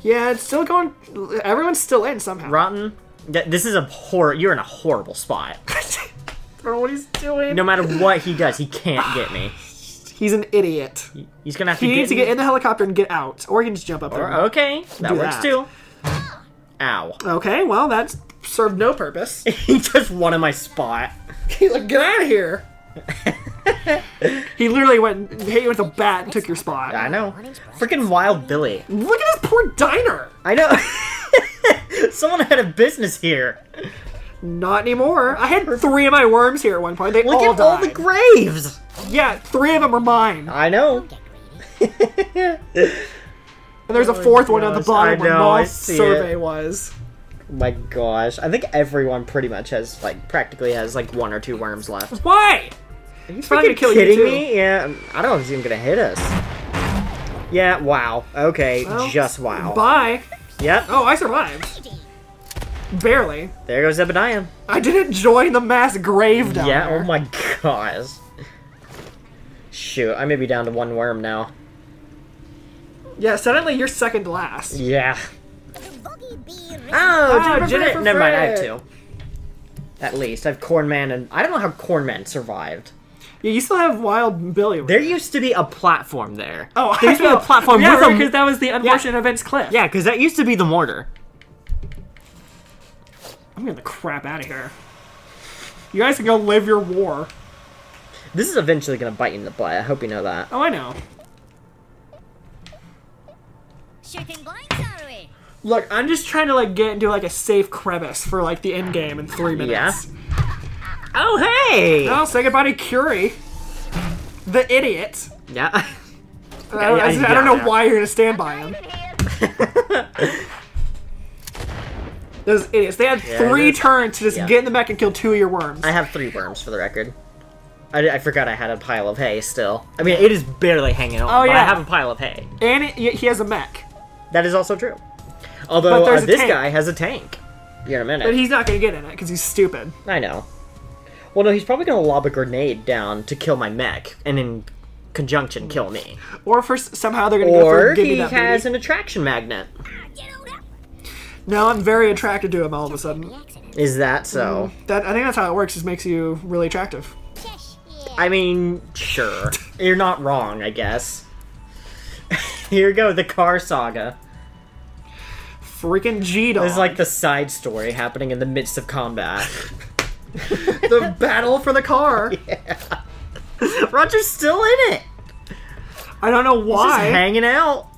Yeah, it's still going. Everyone's still in somehow. Rotten. This is a hor. You're in a horrible spot. I don't know what he's doing. No matter what he does, he can't get me. He's an idiot. He's gonna have to He get. needs to get in the helicopter and get out, or he can just jump up there. Okay, that works that. too. Ow! Okay, well that's served no purpose. he just wanted my spot. He's like, get out of here. He literally went and hit you with a bat and took your spot. I know. Freaking Wild Billy. Look at this poor diner. I know. Someone had a business here. Not anymore. I had three of my worms here at one point. They Look all at all the graves. yeah, three of them are mine. I know. And there's a oh fourth one on the bottom I where know, I Moth's survey it. was. Oh my gosh. I think everyone pretty much has, like, practically has, like, one or two worms left. Why? He's probably Freaking gonna kill you kidding me? Yeah, I don't know if he's even gonna hit us. Yeah, wow. Okay, Well, just wow. Bye. Yep, Oh, I survived. Barely. there goes Zebediah. I didn't join the mass grave down Yeah, there. oh my gosh. Shoot, I may be down to one worm now. Yeah, suddenly you're second to last. Yeah. The buggy bee risen. Oh, Ah, Juniper Never mind, I have two. At least. I have Cornman and... I don't know how Cornman survived. Yeah, you still have Wild Billy. There used to be a platform there. oh, there used to be a platform yeah, with right, because that was the unfortunate events cliff. yeah, because that used to be the mortar. I'm getting the crap out of here. You guys can go live your war. This is eventually gonna bite you in the butt. I hope you know that. Oh, I know. Shooting blanks, are we? Look, I'm just trying to like get into like a safe crevice for like the end game in three minutes. Oh hey! Oh, say goodbye to Curie, the idiot. Yeah. I, don't, yeah, I, I don't know yeah. why you're gonna stand by him. Those idiots. They had Yeah, three turns to just yeah. get in the back and kill two of your worms. I have three worms for the record. I, I forgot I had a pile of hay still. I mean, it is barely hanging on, Oh, but I have a pile of hay. and it, he has a mech, That is also true. Although uh, this tank. guy has a tank. In a minute. but he's not gonna get in it because he's stupid. I know. Well, no, he's probably gonna lob a grenade down to kill my mech, and in conjunction kill me. Or for somehow they're gonna go for Or he has booty. an attraction magnet. No, I'm very attracted to him all of a sudden. Is that so? Mm, that I think that's how it works. Just makes you really attractive. I mean, sure. You're not wrong, I guess. Here we go, the car saga. Freaking G dog. This is like the side story happening in the midst of combat. the battle for the car. Roger's still in it. I don't know Just why. hanging out.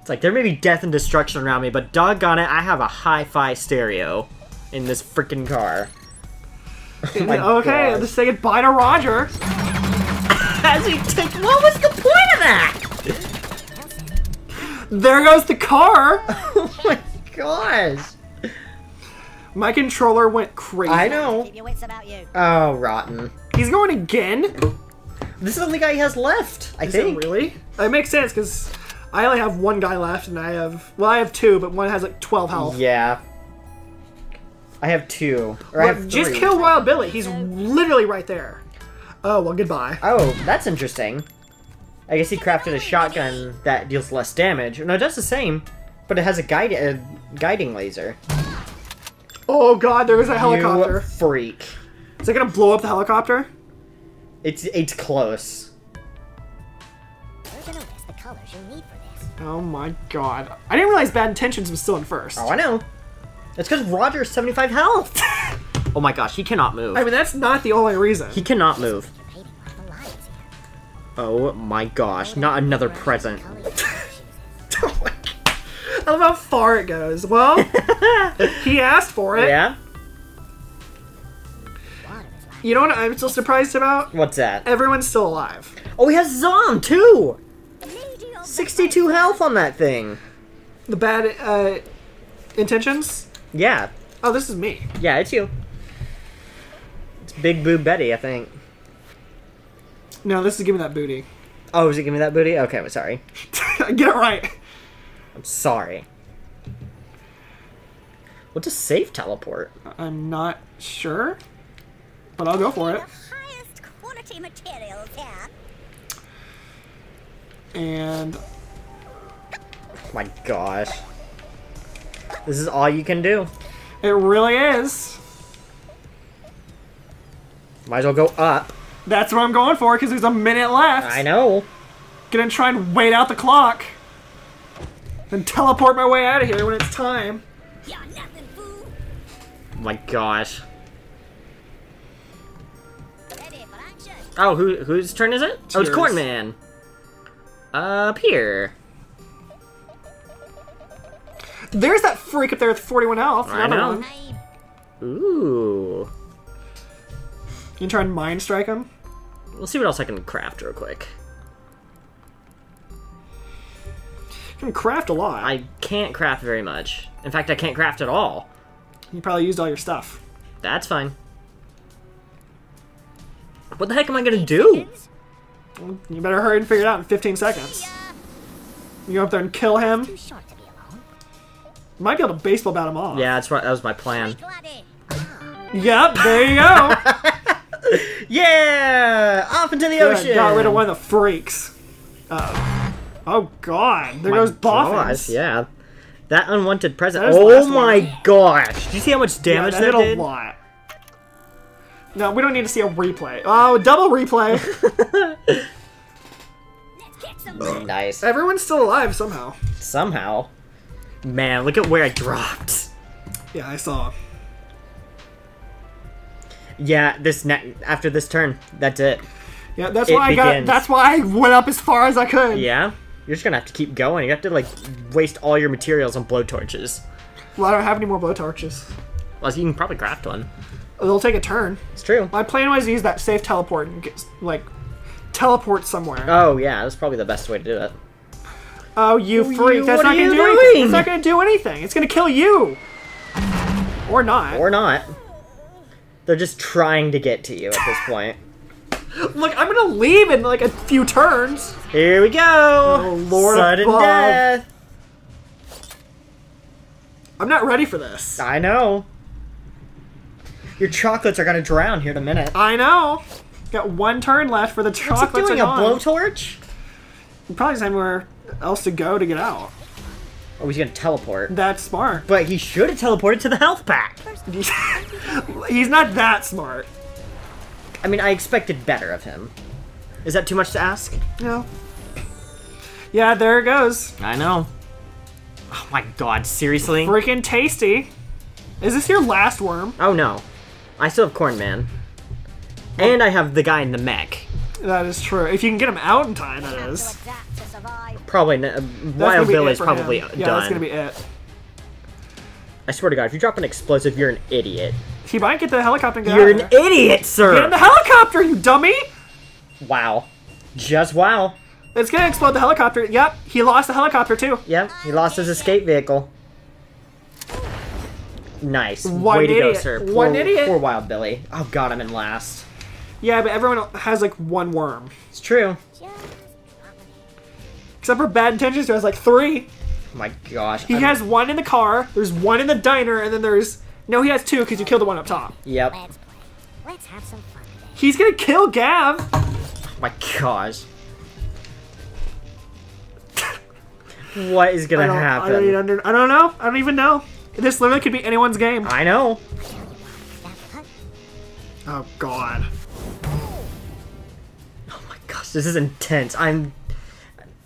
It's like there may be death and destruction around me, but doggone it, I have a hi-fi stereo in this freaking car. Oh okay, gosh. let's say goodbye to Roger. As he take, what was the point of that? There goes the car. Oh my gosh! My controller went crazy. I know. Keep your wits about you. Oh, rotten. He's going again. This is the only guy he has left. I Is it think. really? It makes sense because I only have one guy left, and I have well, I have two, but one has like twelve health. Yeah. I have two. Or I Well, have just kill Wild Billy. He's literally right there. Oh well, goodbye. Oh, that's interesting. I guess he crafted a shotgun that deals less damage. No, it does the same, but it has a guide a guiding laser. Oh god, there was a You helicopter. freak. Is it gonna blow up the helicopter? It's it's close. Where's the notice the colors you'll need for this? Oh my god. I didn't realize Bad Intentions was still in first. Oh, I know. It's because Roger's 75 health. oh my gosh, he cannot move. I mean, that's not the only reason. He cannot move. You're hating one of the lions here. Oh my gosh, not another present. I love how far it goes. Well, he asked for it. Yeah? Water is like You know what I'm still surprised about? What's that? Everyone's still alive. Oh, he has Zom too! lady of the 62 health on that thing. The bad uh, intentions? Yeah, Oh, this is me. yeah, it's you. It's Big Boob Betty, I think. No, this is give me that booty. Oh, is it give me that booty? Okay, I'm sorry. Get it right. I'm sorry. What's a safe teleport? I'm not sure, but I'll go for it. highest quality materials here. And Oh my gosh. This is all you can do. it really is. Might as well go up. That's what I'm going for because there's a minute left. I know. Gonna try and wait out the clock. Then teleport my way out of here when it's time. You're nothing, fool. Oh my gosh. Ready for action. Oh, who whose turn is it? Oh, it's yours. Cornman. Uh, up here. There's that freak up there with 41 health. I know. one. Ooh. You can try and mind strike him. We'll see what else I can craft real quick. Can craft a lot. I can't craft very much. In fact, I can't craft at all. You probably used all your stuff. That's fine. What the heck am I gonna do? You better hurry and figure it out in 15 seconds. You go up there and kill him. Too short to be alone. You might be able to baseball bat him off. Yeah, that's what that was my plan. Laddie. Yep, there you go. Yeah! Off into the Good, ocean! Got rid of one of the freaks. Uh, oh Oh, god, there My goes gosh, Boffins. yeah. That unwanted present. That Oh my one. gosh! Do you see how much Yeah, damage that that, did a lot. No, we don't need to see a replay. Oh, double replay. Let's get some nice. Everyone's still alive somehow. Somehow. Man, look at where I dropped. Yeah, I saw. Yeah, this ne- after this turn, that's it. Yeah, that's It why I got. That's why I went up as far as I could. Yeah, you're just gonna have to keep going. You have to like waste all your materials on blowtorches. Well, I don't have any more blowtorches. Well, you can probably craft one. They'll take a turn. It's true. My plan was to use that safe teleport and get, like teleport somewhere. Oh yeah, that's probably the best way to do it. oh, you freak! That's what not are gonna you do anything. doing? It's not gonna do anything. It's gonna kill you. Or not. Or not. They're just trying to get to you at this point. Look, I'm gonna leave in like a few turns. Here we go. Oh, Lord Sudden above. death. I'm not ready for this. I know. Your chocolates are gonna drown here in a minute. I know. Got one turn left for the What's it chocolates doing? A blowtorch? Probably somewhere else to go to get out. Oh, he's gonna teleport. That's smart. But he should have teleported to the health pack. He's not that smart. I mean, I expected better of him. Is that too much to ask? No. Yeah, there it goes. I know. Oh my god, seriously? Freaking tasty. Is this your last worm? Oh no. I still have Cornman. And I have the guy in the mech. That is true. If you can get him out in time, that is. adapt to survive. Probably. n- Uh, Wild Bill is probably him. done. Yeah, that's gonna be it. I swear to god, if you drop an explosive, you're an idiot. He might get the helicopter You're an idiot, Get in the helicopter, you dummy! Wow. Just wow. It's gonna explode the helicopter. Yep, he lost the helicopter too. Yep, he lost his escape vehicle. Nice. One Way to go, idiot. sir. One Poor- idiot. Poor Wild Billy. Oh god, I'm in last. Yeah, but everyone has like one worm. It's true. Except for Bad Intentions, who has like three. Oh my gosh. He I'm- has one in the car, there's one in the diner, and then there's. No, he has two because you killed the one up top. Yep. let's play. Let's have some fun today. He's gonna kill Gav! Oh my gosh. what is gonna don't, I, happen? don't under, I don't know. I don't even know. This literally could be anyone's game. I know. Oh, God. Oh my gosh, this is intense. I'm,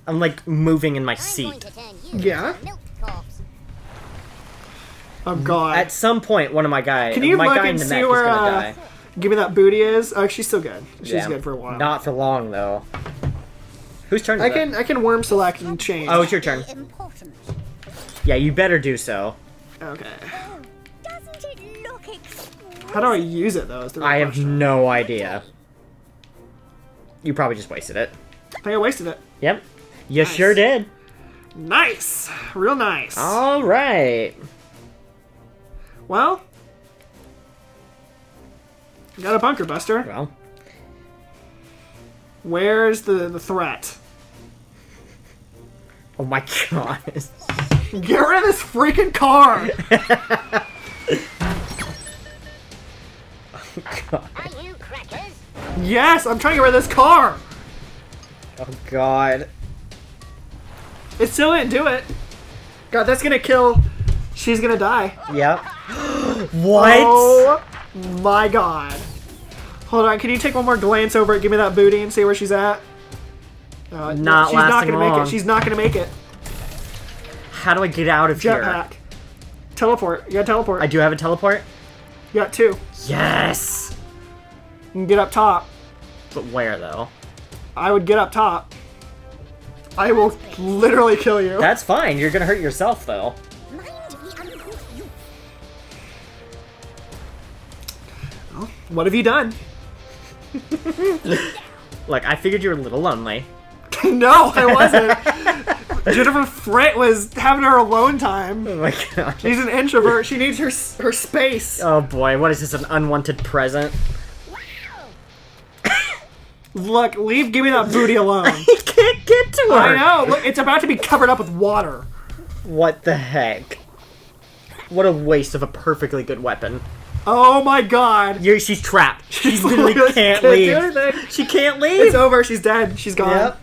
I'm like moving in my seat. to turn Yeah? Oh, God. At some point, one of my guys, Can you my look guy in the see mech is where, gonna uh, die. Give me that booty is. Oh, she's still good. She's Yeah. good for a while. Not for long though. Whose turn is I it? can I can worm select and change. Oh, it's your turn. Important. Yeah, you better do so. okay. Doesn't it look exquisite? How do I use it though? Is the real I have question. no idea. You probably just wasted it. I think I wasted it. Yep. You Nice. sure did. Nice, real nice. All right. Well, got a bunker buster. Well, Where's the the threat? oh my god. Get rid of this freaking car. Are you crackers? yes, I'm trying to get rid of this car. oh god. It still didn't do it. God, that's gonna kill. She's gonna die. Yep. what? Oh my god. Hold on, can you take one more glance over it? Give me that booty and see where she's at. Uh, Not she's not gonna make it. She's not gonna make it. How do I get out of here? Jetpack. Teleport. You got teleport. I do have a teleport. You got two. Yes. You can get up top. But where though? I would get up top. I will literally kill you. That's fine. You're gonna hurt yourself though. What have you done? Look, I figured you were a little lonely. no, I wasn't. Jennifer Fritt was having her alone time. Oh my god. She's an introvert. She needs her her space. Oh boy, what is this? An unwanted present? Look, leave. Give me that booty alone. He can't get to her. I know. Look, it's about to be covered up with water. What the heck? What a waste of a perfectly good weapon. Oh my god. You're, she's trapped. She She's literally literally can't leave. She can't leave. It's over. She's dead. She's gone. Yep.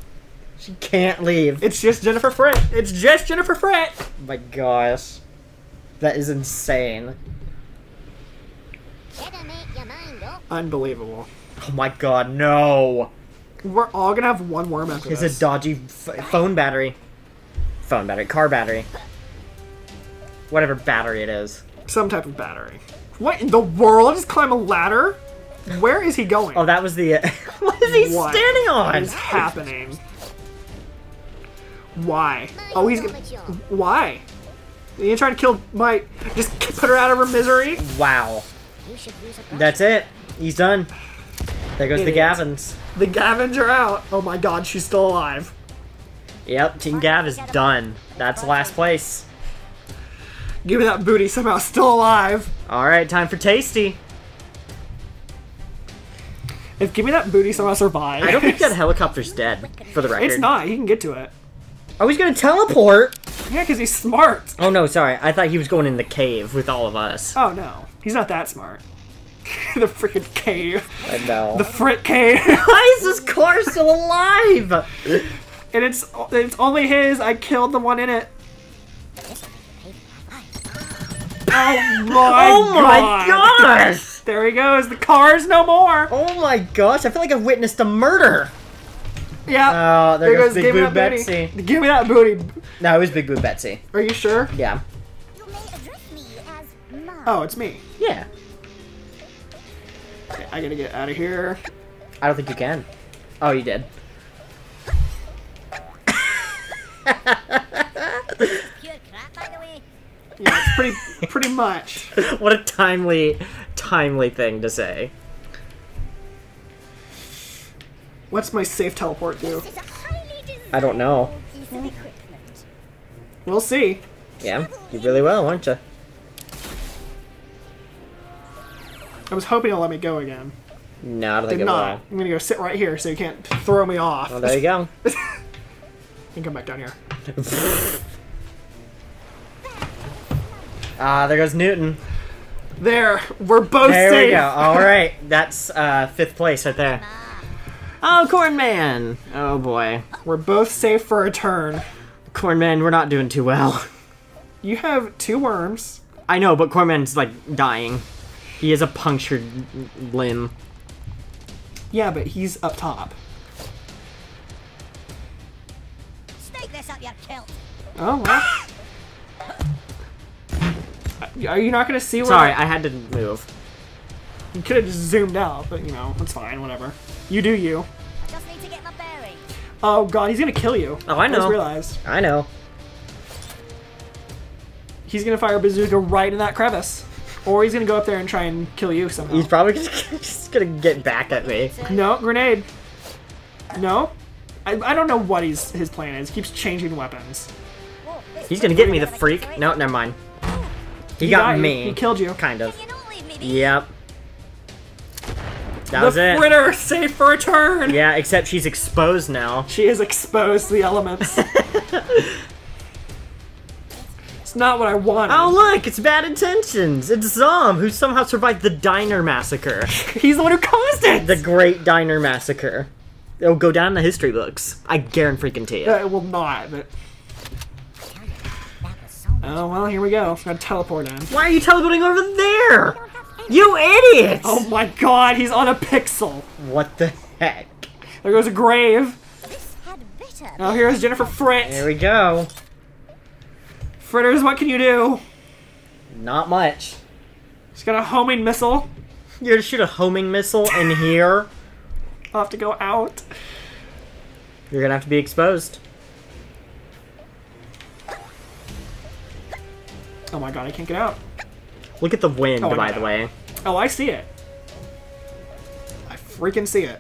She can't leave. It's just Jennifer Fritt. It's just Jennifer Fritt. Oh my gosh. That is insane. Better make your mind up. Unbelievable. Oh my god, no! We're all gonna have one worm after It's this. a dodgy f- phone battery. Phone battery, car battery. Whatever battery it is. Some type of battery. What in the world? Just climb a ladder? Where is he going? Oh, that was the. Uh, what is he What standing on? What is happening? Why? Oh, he's. Why? You trying to kill my? Just put her out of her misery? Wow. You should use a brush. That's it. He's done. There goes the Gavins. The Gavins are out. Oh my God, she's still alive. Yep, Team Gav is done. That's last place. Give me that booty. Somehow still alive. Alright, time for Tasty. If give me that booty somehow survives. I don't think that helicopter's dead, for the record. It's not. He can get to it. Oh, he's gonna teleport! Yeah, because he's smart. Oh no, sorry. I thought he was going in the cave with all of us. Oh no, he's not that smart. the freaking cave. I know. The frit cave. Why is this car still alive? and it's it's only his. I killed the one in it. Oh, oh my oh my god. gosh! There he goes. The car's no more. Oh my gosh, I feel like I've witnessed a murder! Yeah. Oh, there, goes, Big Give me Boo that Betsy. booty. Give me that booty. No, it was Big Boo Betsy. Are you sure? Yeah. You may address me as Mom. Oh, it's me. Yeah. Okay, I gotta get out of here. I don't think you can. Oh, you did. Pure crap, by the way. Yeah, it's pretty pretty much. what a timely, timely thing to say. What's my safe teleport do? This is a highly desirable I don't know. piece of equipment. We'll see. Yeah, you really will, aren't you? I was hoping it'll let me go again. No, I don't think Did it not. will. I'm gonna go sit right here so you can't throw me off. Well, there you go. You can come back down here. Ah, there goes Newton. There, we're both There safe. we go. All right, that's uh, fifth place right there. Oh, Cornman. Oh boy, We're both safe for a turn. Cornman, we're not doing too well. You have two worms. I know, but Cornman's like dying. He has a punctured limb. Yeah, but he's up top. Stake this up your kilt. Oh well. Are you not gonna see where? Sorry, I had to move. You could have just zoomed out, but you know, it's fine. Whatever. You do you. I just need to get my bearings. Oh god, he's gonna kill you. Oh, I know. just know. realized I know. he's gonna fire a bazooka right in that crevice, or he's gonna go up there and try and kill you somehow. He's probably just, just gonna get back at me. No grenade. No. I, I don't know what he's his plan is. He keeps changing weapons. He's gonna get me, the freak. No, never mind. He, got got you. me. He killed you. Kind of. You don't leave me be. Yep. That The was it. fritter, safe for a turn. Yeah, except she's exposed now. She is exposed to the elements. it's not what I wanted. Oh look, it's bad intentions. It's Zom who somehow survived the diner massacre. He's the one who caused it. the Great Diner Massacre. It'll go down in the history books. I guarantee freaking you. Uh, it will not. But That was so oh well, here we go. Gotta teleport in. Why are you teleporting over there? You idiot! Oh my god, he's on a pixel. What the heck? There goes a grave. This had bitter. Oh, here's Jennifer Fritz. Here we go. Fritters, what can you do? Not much. She's got a homing missile. You're gonna shoot a homing missile in here. I'll have to go out. You're gonna have to be exposed. Oh my god, I can't get out. Look at the wind, Oh, by know. the way. Oh, I see it. I freaking see it.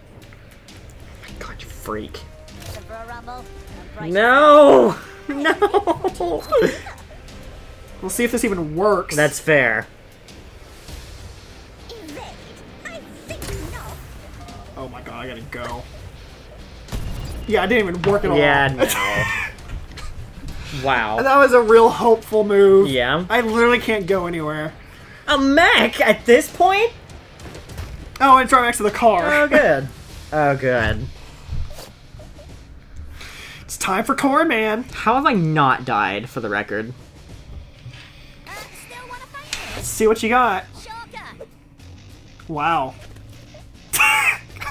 God, you freak. Listen for a rumble. and brace No! No! We'll see if this even works. That's fair. Evade. I think not. Oh my god, I gotta go. Yeah, it didn't even work at all. Yeah, no. Wow. That was a real hopeful move. Yeah. I literally can't go anywhere. A mech at this point? Oh, and it's right next to the car. Oh, good. Oh, good. It's time for Cornman. How have I not died, for the record? Uh, still wanna fight? Let's see what you got. Shocker. Wow.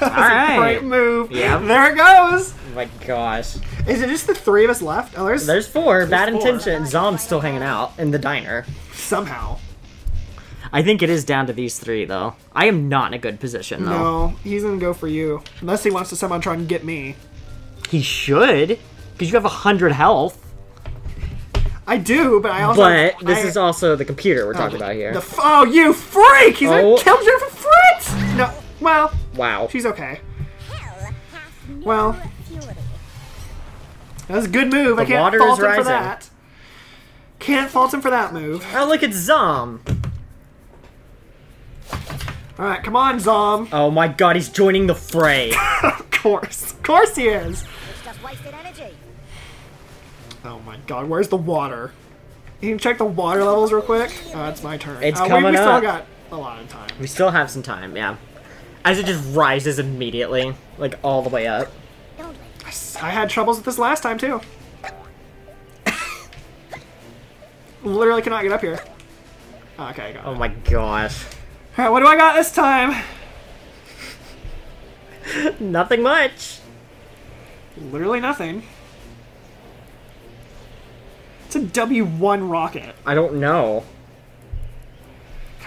That's Alright. a great move. Yeah. There it goes. Oh my gosh. Is it just the three of us left? Oh, there's, There's four. Bad four. intention. Zom's still hanging out in the diner. somehow. I think it is down to these three, though. I am not in a good position, though. No, he's gonna go for you. Unless he wants to somehow try and get me. He should, because you have a 100 health. I do, but I also. But this I- is also the computer we're oh, talking about here. The oh, you freak! He's Oh. gonna kill Jennifer Fritz! No, well, Wow. she's okay. Hell hath no Well. That was a good move. I The can't water fault is him for rising. that. Can't fault him for that move. Oh, look, it's Zom. All right, come on, Zom. Oh my god, he's joining the fray. of course, of course he is. It's just wasted energy. Oh my God, where's the water? You can check the water levels real quick. Oh, it's my turn. It's Uh, we- coming we, still up. got a lot of time. we still have some time, yeah. As it just rises immediately, like all the way up. I had troubles with this last time too. Literally cannot get up here. Oh, okay, got Oh it. my gosh. All right, what do I got this time? Nothing much. Literally nothing. It's a W1 rocket. I don't know.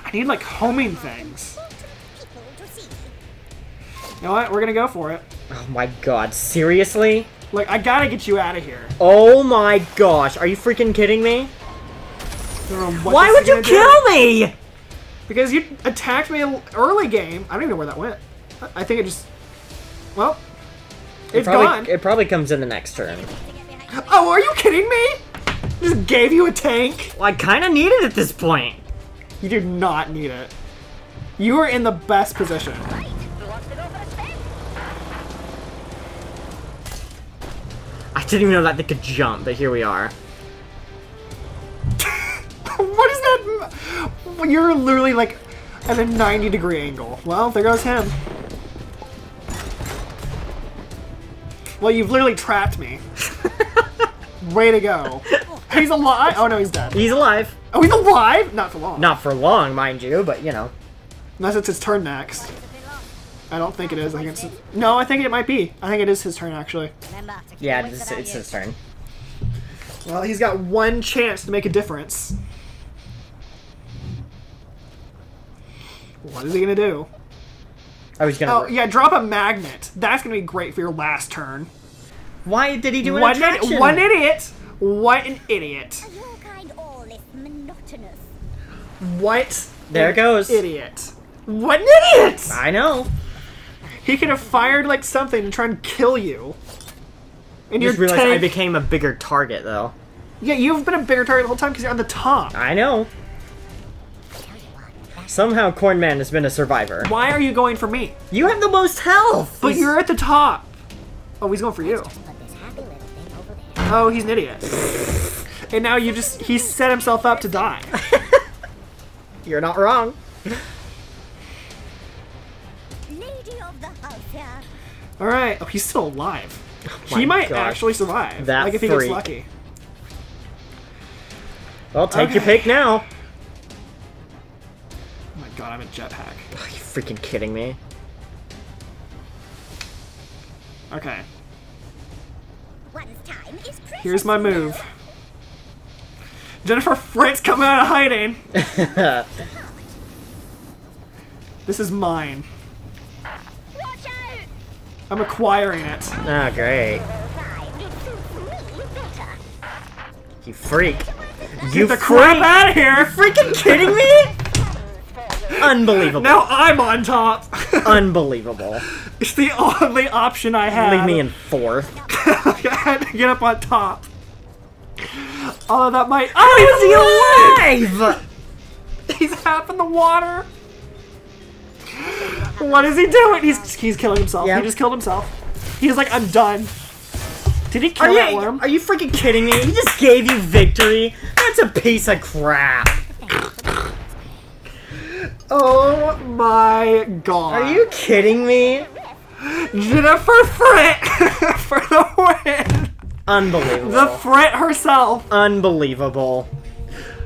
I need like homing things. People to see. You know what? We're gonna go for it. Oh my god, seriously? Like, I gotta get you out of here. Oh my gosh, are you freaking kidding me? I don't know what Why would you gonna do. kill me? Because you attacked me early game. I don't even know where that went. I- think it just. Well, it's probably, gone. It probably comes in the next turn. To get behind Oh, are you kidding me? Just gave you a tank. Well, I kind of need it at this point. You do not need it. You are in the best position. Right. Who wants to go for a spin? I didn't even know that they could jump, but here we are. what is that? You're literally like at a 90 degree angle. Well, there goes him. Well, you've literally trapped me. Way to go. He's alive. Oh no, he's dead. He's alive. Oh, he's alive? Not for long. Not for long, mind you, but you know. Unless it's his turn next. I don't think it is. I think it's. No, I think it might be. I think it is his turn actually. Remember to keep Yeah, it's, it's his turn. Well, he's got one chance to make a difference. What is he gonna do? Oh, I was gonna. Oh yeah, drop a magnet. That's gonna be great for your last turn. Why did he do an One, attraction? one idiot. What an idiot. Are your kind all this monotonous? What? There it goes. Idiot. What an idiot! I know. He could have fired like something to try and kill you. And you Just realized I became a bigger target, though. yeah, you've been a bigger target the whole time because you're on the top. I know. Tell you what. Somehow Cornman has been a survivor. Why are you going for me? You have the most health! But you're at the top. Oh, he's going for you. Just put this happy little thing over there. Oh, he's an idiot. And now you just, he set himself up to die. You're not wrong. Alright. Oh, he's still alive. Oh my he might gosh. actually survive. That like if he gets lucky. Well, take your pick now. Oh my god, I'm a jetpack. Are you freaking kidding me? Okay. One's time is precious. Here's my move. Jennifer Fritz coming out of hiding. This is mine. I'm acquiring it. Ah, great. You suit me better. You freak. You Get the crap out of here! freaking kidding me? Unbelievable. Now I'm on top. Unbelievable. it's the only option I have. Leave me in fourth. I had to get up on top. Oh, that might. Oh, Is he alive? alive? He's half in the water. What is he doing? He's he's killing himself. Yeah. He just killed himself. He's like, I'm done. Did he kill Are that you, worm? are you freaking kidding me? He just gave you victory. That's a piece of crap. Oh my god. Are you kidding me? Jennifer Fritt for the win? Unbelievable. The Fritt herself. Unbelievable.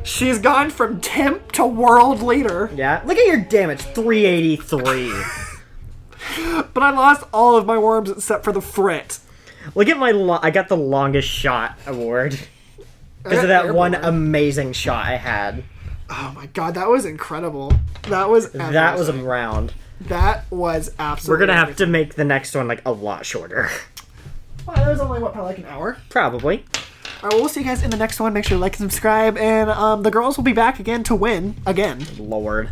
She's gone from temp to world leader, Yeah. Look at your damage. 383. but I lost all of my worms except for the frit. Look at my. Lo- I got the longest shot award uh, because of that one amazing shot I had. Oh my god, that was incredible. That was That was a round. that was absolutely. We're gonna have to make the next one like a lot shorter. Well, that was only what probably like an hour. Probably. All right, well, see you guys in the next one. Make sure to like and subscribe, and um, the girls will be back again to win again. Lord.